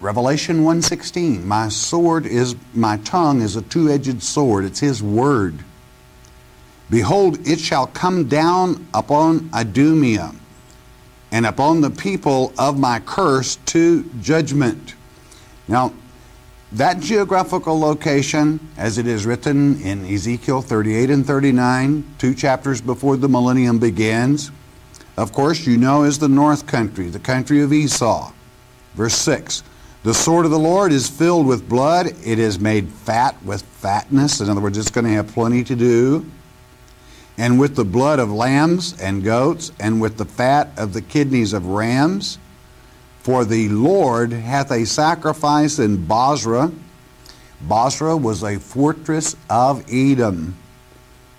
A: Revelation 1:16 My sword is my tongue is a two-edged sword. It's his word. Behold it shall come down upon Idumea and upon the people of my curse to judgment. Now that geographical location as it is written in Ezekiel 38 and 39 two chapters before the millennium begins of course you know is the north country the country of Esau. Verse 6 the sword of the Lord is filled with blood. It is made fat with fatness. In other words, it's going to have plenty to do. And with the blood of lambs and goats, and with the fat of the kidneys of rams. For the Lord hath a sacrifice in Bozrah. Bozrah was a fortress of Edom.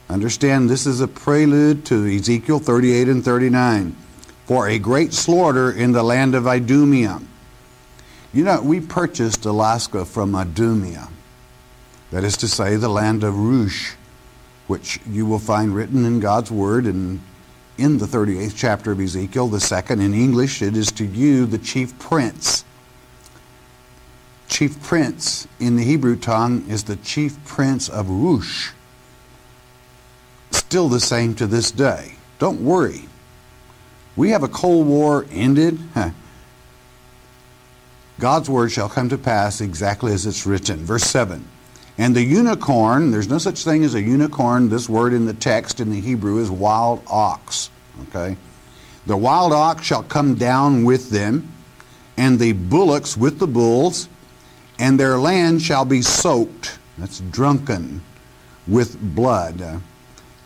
A: Understand, this is a prelude to Ezekiel 38 and 39. For a great slaughter in the land of Idumea. You know, we purchased Alaska from Idumea, that is to say, the land of Rosh, which you will find written in God's Word and in the 38th chapter of Ezekiel, the second in English, it is to you the chief prince. Chief prince in the Hebrew tongue is the chief prince of Rosh. Still the same to this day. Don't worry. We have a Cold War ended. God's word shall come to pass exactly as it's written. Verse 7. And the unicorn, there's no such thing as a unicorn. This word in the text in the Hebrew is wild ox. Okay? The wild ox shall come down with them, and the bullocks with the bulls, and their land shall be soaked, that's drunken, with blood,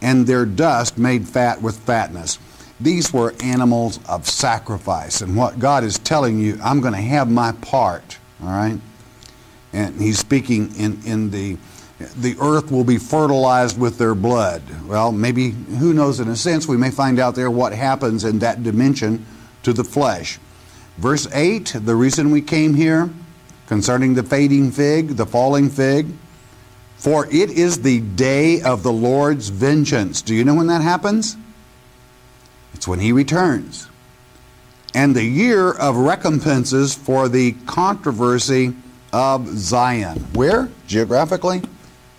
A: and their dust made fat with fatness. These were animals of sacrifice. And what God is telling you, I'm going to have my part. All right? And he's speaking in, in the the earth will be fertilized with their blood. Well, maybe, who knows, in a sense, we may find out there what happens in that dimension to the flesh. Verse 8, the reason we came here concerning the fading fig, the falling fig, for it is the day of the Lord's vengeance. Do you know when that happens? It's when he returns. and the year of recompenses for the controversy of Zion. Where? Geographically?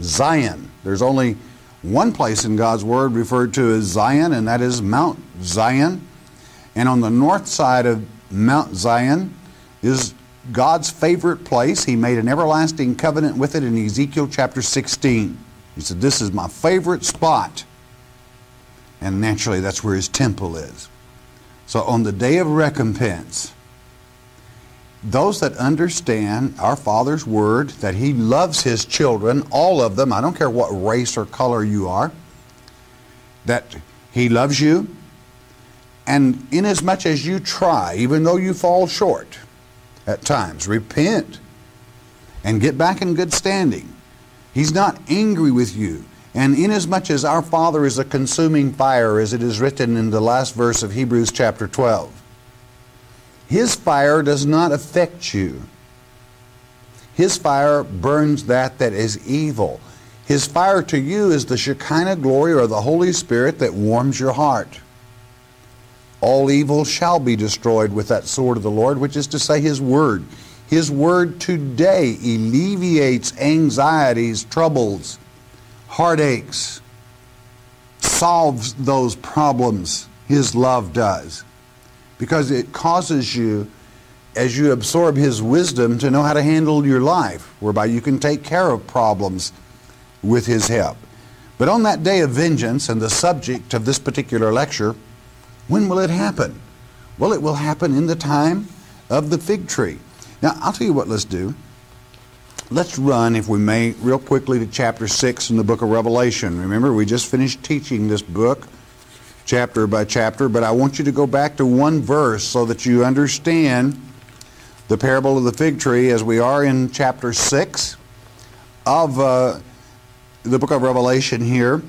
A: Zion. There's only one place in God's Word referred to as Zion, and that is Mount Zion. And on the north side of Mount Zion is God's favorite place. He made an everlasting covenant with it in Ezekiel chapter 16. He said, This is my favorite spot. And naturally, that's where his temple is. So on the day of recompense, those that understand our Father's Word, that He loves His children, all of them, I don't care what race or color you are, that He loves you, and inasmuch as you try, even though you fall short at times, repent and get back in good standing. He's not angry with you. And inasmuch as our Father is a consuming fire, as it is written in the last verse of Hebrews chapter 12, his fire does not affect you. His fire burns that that is evil. His fire to you is the Shekinah glory or the Holy Spirit that warms your heart. All evil shall be destroyed with that sword of the Lord, which is to say, His Word. His Word today alleviates anxieties, troubles, heartaches, solves those problems. His love does because it causes you, as you absorb His wisdom, to know how to handle your life, whereby you can take care of problems with His help. But on that day of vengeance, and the subject of this particular lecture, when will it happen? Well, it will happen in the time of the fig tree. Now, I'll tell you what let's do. Let's run, if we may, real quickly to chapter 6 in the book of Revelation. Remember, we just finished teaching this book chapter by chapter, but I want you to go back to one verse so that you understand the parable of the fig tree as we are in chapter 6 of uh, the book of Revelation here.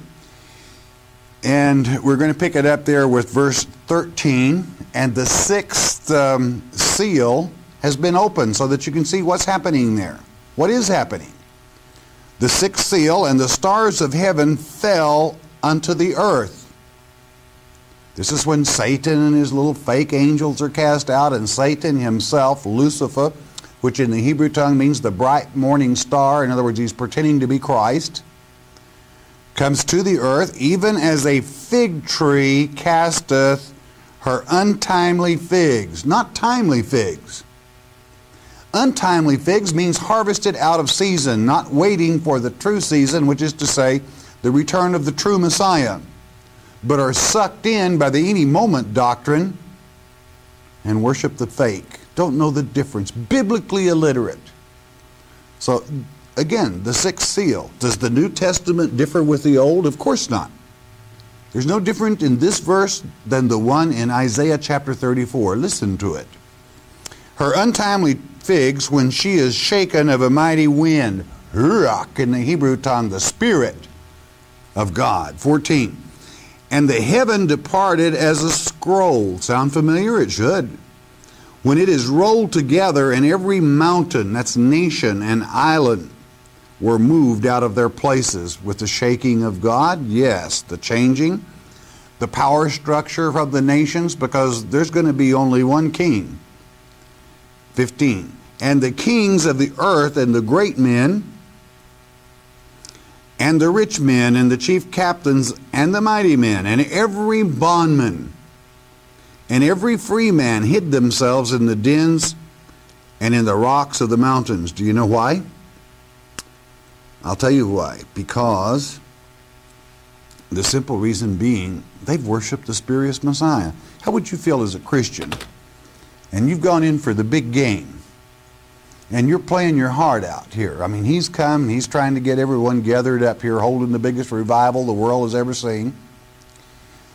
A: And we're going to pick it up there with verse 13. And the sixth um, seal has been opened so that you can see what's happening there. What is happening? The sixth seal, and the stars of heaven fell unto the earth this is when Satan and his little fake angels are cast out, and Satan himself, Lucifer, which in the Hebrew tongue means the bright morning star, in other words, he's pretending to be Christ, comes to the earth, even as a fig tree casteth her untimely figs, not timely figs. Untimely figs means harvested out of season, not waiting for the true season, which is to say, the return of the true Messiah but are sucked in by the any moment doctrine and worship the fake. Don't know the difference. Biblically illiterate. So, again, the sixth seal. Does the New Testament differ with the Old? Of course not. There's no different in this verse than the one in Isaiah chapter 34. Listen to it. Her untimely figs when she is shaken of a mighty wind. Ruach in the Hebrew tongue, the Spirit of God. 14 and the heaven departed as a scroll. Sound familiar? It should. When it is rolled together, and every mountain, that's nation and island, were moved out of their places with the shaking of God? Yes. The changing, the power structure of the nations, because there's going to be only one king. 15. And the kings of the earth and the great men, and the rich men, and the chief captains, and the mighty men, and every bondman, and every free man hid themselves in the dens and in the rocks of the mountains. Do you know why? I'll tell you why. Because the simple reason being they've worshiped the spurious Messiah. How would you feel as a Christian? And you've gone in for the big game and you're playing your heart out here. I mean, he's come, he's trying to get everyone gathered up here, holding the biggest revival the world has ever seen.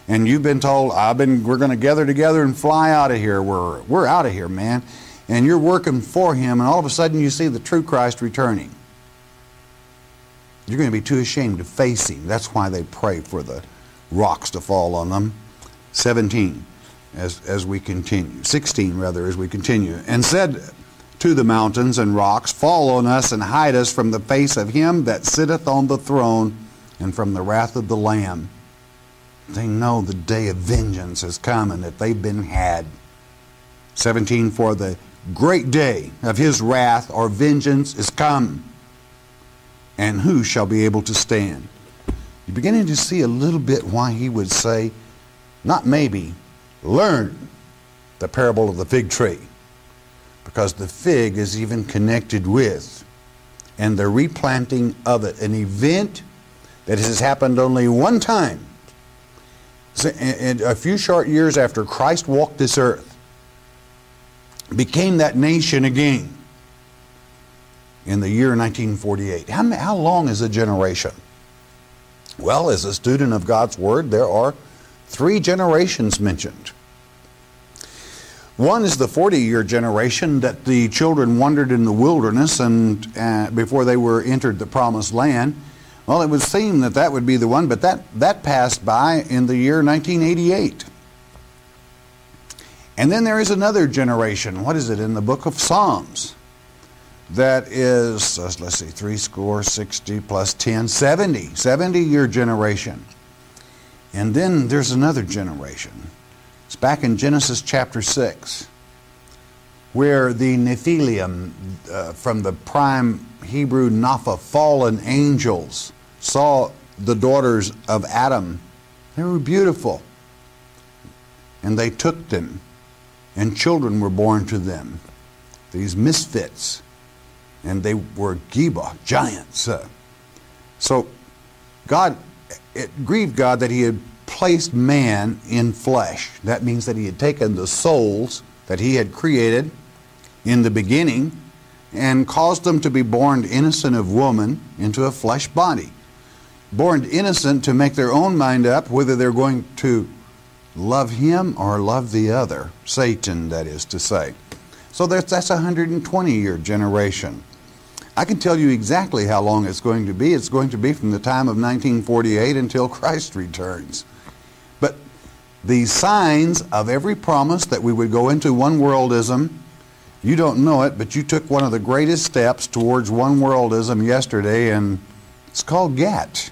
A: And you've been told, I've been, we're going to gather together and fly out of here. We're, we're out of here, man. And you're working for him, and all of a sudden you see the true Christ returning. You're going to be too ashamed to face him. That's why they pray for the rocks to fall on them. 17, as, as we continue. 16, rather, as we continue. And said, to the mountains and rocks, fall on us and hide us from the face of him that sitteth on the throne and from the wrath of the Lamb. They know the day of vengeance has come and that they've been had. 17, for the great day of his wrath or vengeance is come, and who shall be able to stand? You're beginning to see a little bit why he would say, not maybe, learn the parable of the fig tree. Because the fig is even connected with, and the replanting of it, an event that has happened only one time. a few short years after Christ walked this earth, became that nation again in the year 1948. How, how long is a generation? Well, as a student of God's Word, there are three generations mentioned. One is the 40 year generation that the children wandered in the wilderness and uh, before they were entered the promised land. Well, it would seem that that would be the one, but that, that passed by in the year 1988. And then there is another generation. What is it in the book of Psalms? That is, let's see, three score, 60 plus 10, 70, 70 year generation. And then there's another generation it's back in Genesis chapter 6, where the Nephilim uh, from the prime Hebrew Napha, fallen angels, saw the daughters of Adam. They were beautiful. And they took them, and children were born to them, these misfits. And they were Geba, giants. Uh, so God, it grieved God that He had placed man in flesh. That means that he had taken the souls that he had created in the beginning and caused them to be born innocent of woman into a flesh body. Born innocent to make their own mind up whether they're going to love him or love the other, Satan, that is to say. So that's, that's a 120 year generation. I can tell you exactly how long it's going to be. It's going to be from the time of 1948 until Christ returns But the signs of every promise that we would go into one worldism. You don't know it, but you took one of the greatest steps towards one worldism yesterday, and it's called GATT.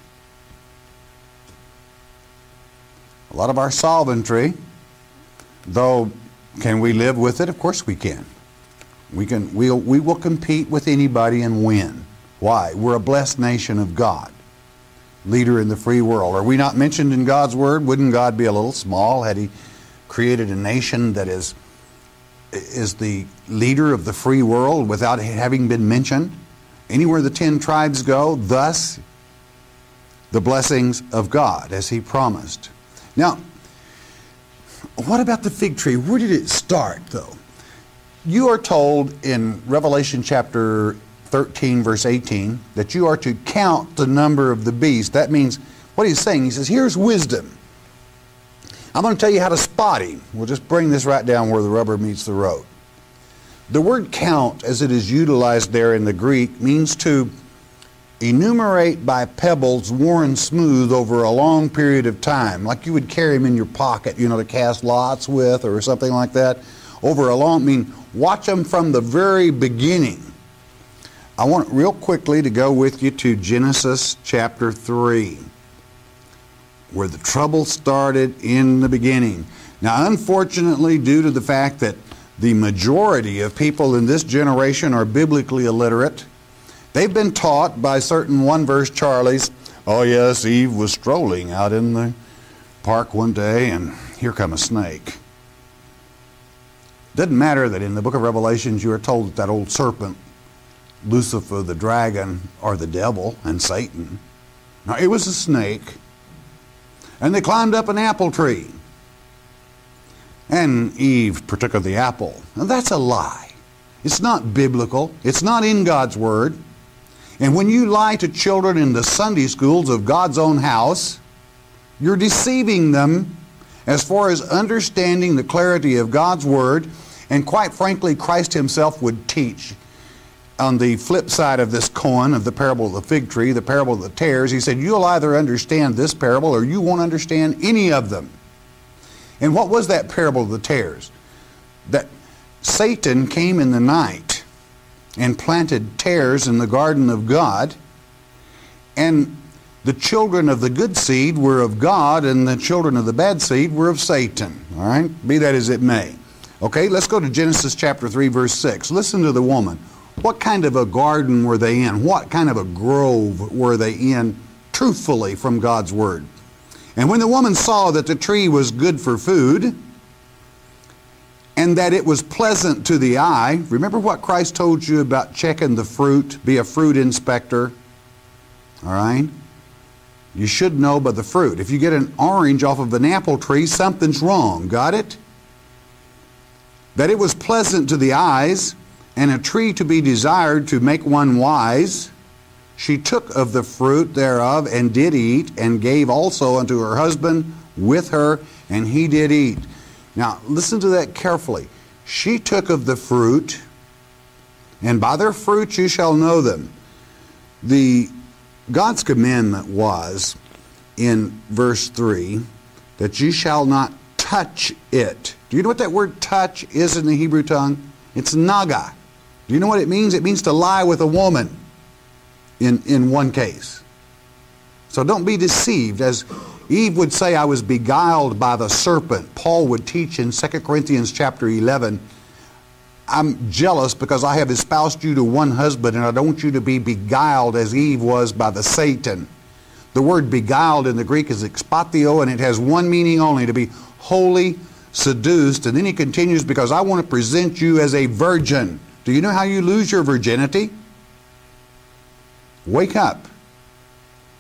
A: A lot of our solventry, though, can we live with it? Of course we can. We can. We'll, we will compete with anybody and win. Why? We're a blessed nation of God leader in the free world. Are we not mentioned in God's word? Wouldn't God be a little small had he created a nation that is is the leader of the free world without having been mentioned? Anywhere the ten tribes go, thus the blessings of God as he promised. Now, what about the fig tree? Where did it start though? You are told in Revelation chapter 13, verse 18, that you are to count the number of the beast. That means what he's saying. He says, Here's wisdom. I'm going to tell you how to spot him. We'll just bring this right down where the rubber meets the road. The word count, as it is utilized there in the Greek, means to enumerate by pebbles worn smooth over a long period of time, like you would carry them in your pocket, you know, to cast lots with or something like that. Over a long, I mean, watch them from the very beginning I want real quickly to go with you to Genesis chapter 3, where the trouble started in the beginning. Now, unfortunately, due to the fact that the majority of people in this generation are biblically illiterate, they've been taught by certain one verse Charlies, oh, yes, Eve was strolling out in the park one day, and here come a snake. Doesn't matter that in the book of Revelations you are told that that old serpent Lucifer, the dragon, or the devil and Satan. Now, it was a snake. And they climbed up an apple tree. And Eve partook of the apple. Now, that's a lie. It's not biblical, it's not in God's Word. And when you lie to children in the Sunday schools of God's own house, you're deceiving them as far as understanding the clarity of God's Word. And quite frankly, Christ Himself would teach on the flip side of this coin of the parable of the fig tree, the parable of the tares, he said, You'll either understand this parable or you won't understand any of them. And what was that parable of the tares? That Satan came in the night and planted tares in the garden of God, and the children of the good seed were of God, and the children of the bad seed were of Satan. All right? Be that as it may. Okay, let's go to Genesis chapter 3, verse 6. Listen to the woman. What kind of a garden were they in? What kind of a grove were they in, truthfully, from God's word? And when the woman saw that the tree was good for food, and that it was pleasant to the eye, remember what Christ told you about checking the fruit, be a fruit inspector, all right? You should know by the fruit. If you get an orange off of an apple tree, something's wrong. Got it? That it was pleasant to the eyes, and a tree to be desired to make one wise. She took of the fruit thereof and did eat, and gave also unto her husband with her, and he did eat. Now, listen to that carefully. She took of the fruit, and by their fruit you shall know them. The God's commandment was in verse 3 that you shall not touch it. Do you know what that word touch is in the Hebrew tongue? It's naga. Do you know what it means? It means to lie with a woman in, in one case. So don't be deceived. As Eve would say, I was beguiled by the serpent. Paul would teach in 2 Corinthians chapter 11, I'm jealous because I have espoused you to one husband and I don't want you to be beguiled as Eve was by the Satan. The word beguiled in the Greek is exapatao and it has one meaning only, to be wholly seduced. And then he continues, because I want to present you as a virgin. Do you know how you lose your virginity? Wake up.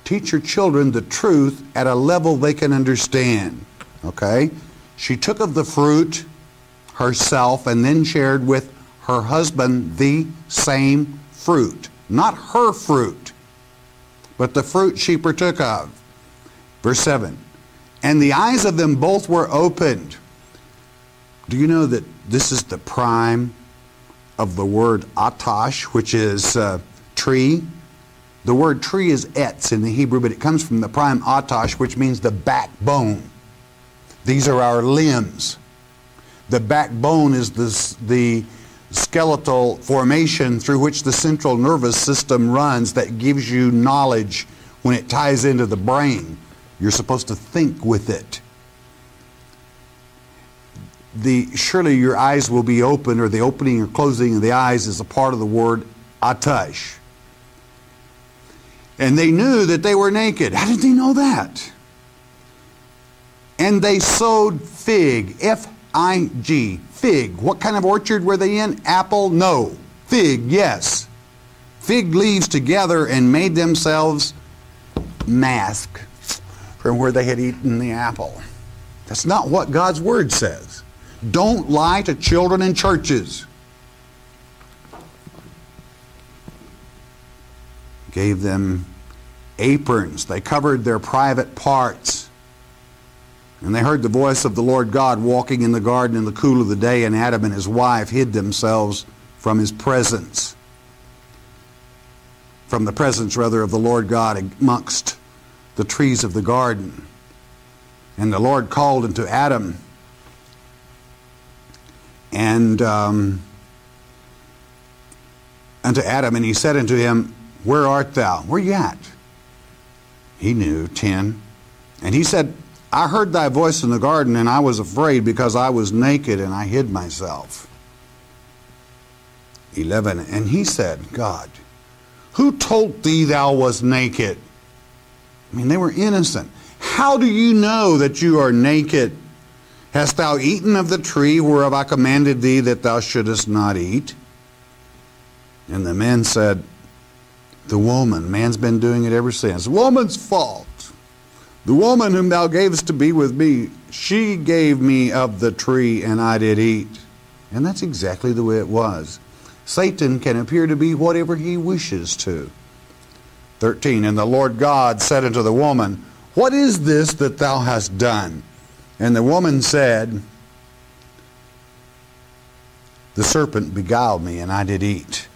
A: Teach your children the truth at a level they can understand. Okay? She took of the fruit herself and then shared with her husband the same fruit. Not her fruit, but the fruit she partook of. Verse 7 And the eyes of them both were opened. Do you know that this is the prime of the word atash, which is uh, tree? The word tree is etz in the Hebrew, but it comes from the prime atash, which means the backbone. These are our limbs. The backbone is this, the skeletal formation through which the central nervous system runs that gives you knowledge when it ties into the brain. You're supposed to think with it. The, surely your eyes will be open, or the opening or closing of the eyes is a part of the word atash. And they knew that they were naked. How did they know that? And they sowed fig, F I G, fig. What kind of orchard were they in? Apple? No. Fig, yes. Fig leaves together and made themselves mask from where they had eaten the apple. That's not what God's Word says. Don't lie to children in churches. Gave them aprons. They covered their private parts. And they heard the voice of the Lord God walking in the garden in the cool of the day, and Adam and his wife hid themselves from his presence. From the presence, rather, of the Lord God amongst the trees of the garden. And the Lord called unto Adam, and um, unto Adam, and he said unto him, Where art thou? Where you at? He knew, 10. And he said, I heard thy voice in the garden, and I was afraid because I was naked and I hid myself. 11. And he said, God, who told thee thou was naked? I mean, they were innocent. How do you know that you are naked? Hast thou eaten of the tree whereof I commanded thee that thou shouldest not eat? And the man said, The woman, man's been doing it ever since. Woman's fault. The woman whom thou gavest to be with me, she gave me of the tree, and I did eat. And that's exactly the way it was. Satan can appear to be whatever he wishes to. 13. And the Lord God said unto the woman, What is this that thou hast done? And the woman said, The serpent beguiled me, and I did eat.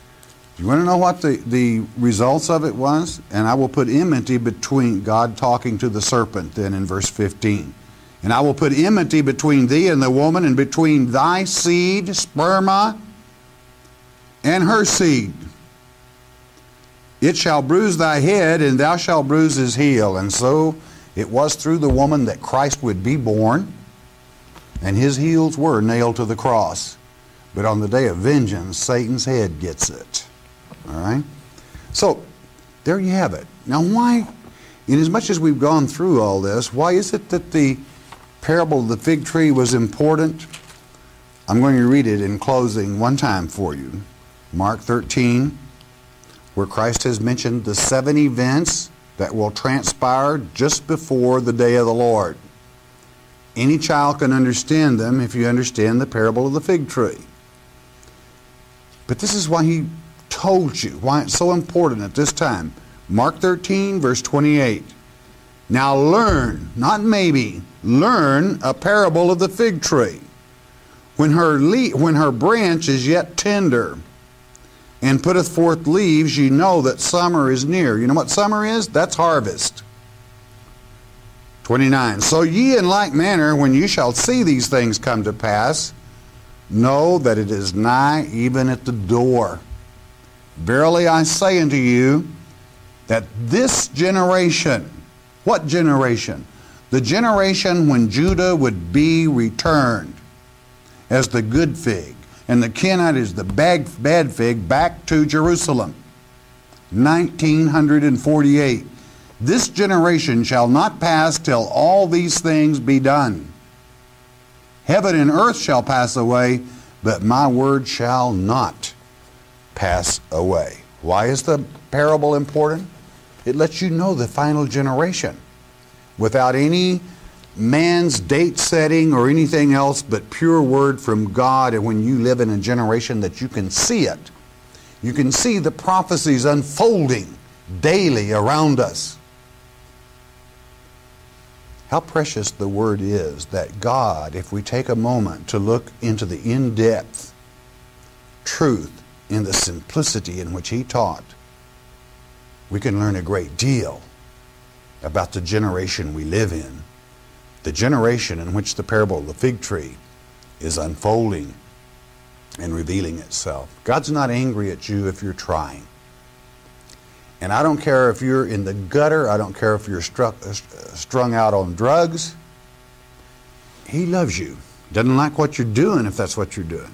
A: You want to know what the, the results of it was? And I will put enmity between God talking to the serpent then in verse 15. And I will put enmity between thee and the woman, and between thy seed, sperma, and her seed. It shall bruise thy head, and thou shalt bruise his heel. And so it was through the woman that Christ would be born. and his heels were nailed to the cross. But on the day of vengeance, Satan's head gets it. All right? So, there you have it. Now, why, in as much as we've gone through all this, why is it that the parable of the fig tree was important? I'm going to read it in closing one time for you. Mark 13, where Christ has mentioned the seven events that will transpire just before the day of the Lord. Any child can understand them if you understand the parable of the fig tree. But this is why he told you, why it's so important at this time. Mark 13, verse 28. Now learn, not maybe, learn a parable of the fig tree. When her, when her branch is yet tender and putteth forth leaves, ye know that summer is near. You know what summer is? That's harvest. 29. So ye in like manner, when you shall see these things come to pass, know that it is nigh even at the door. Verily I say unto you, that this generation, what generation? The generation when Judah would be returned as the good fig, and the Kenite is the bad, bad fig back to Jerusalem. 1948. This generation shall not pass till all these things be done. Heaven and earth shall pass away, but my word shall not pass away. Why is the parable important? It lets you know the final generation without any man's date setting or anything else but pure word from God. And when you live in a generation that you can see it, you can see the prophecies unfolding daily around us. How precious the word is that God, if we take a moment to look into the in depth truth in the simplicity in which He taught, we can learn a great deal about the generation we live in, the generation in which the parable of the fig tree is unfolding and revealing itself. God's not angry at you if you're trying. And I don't care if you're in the gutter, I don't care if you're struck, uh, strung out on drugs. He loves you. Doesn't like what you're doing if that's what you're doing.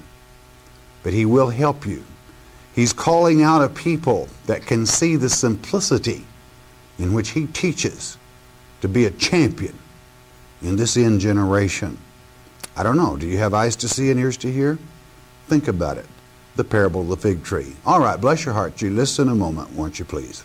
A: But He will help you. He's calling out a people that can see the simplicity in which He teaches to be a champion in this end generation. I don't know. Do you have eyes to see and ears to hear? Think about it the parable of the fig tree. All right, bless your heart. You listen a moment, won't you please?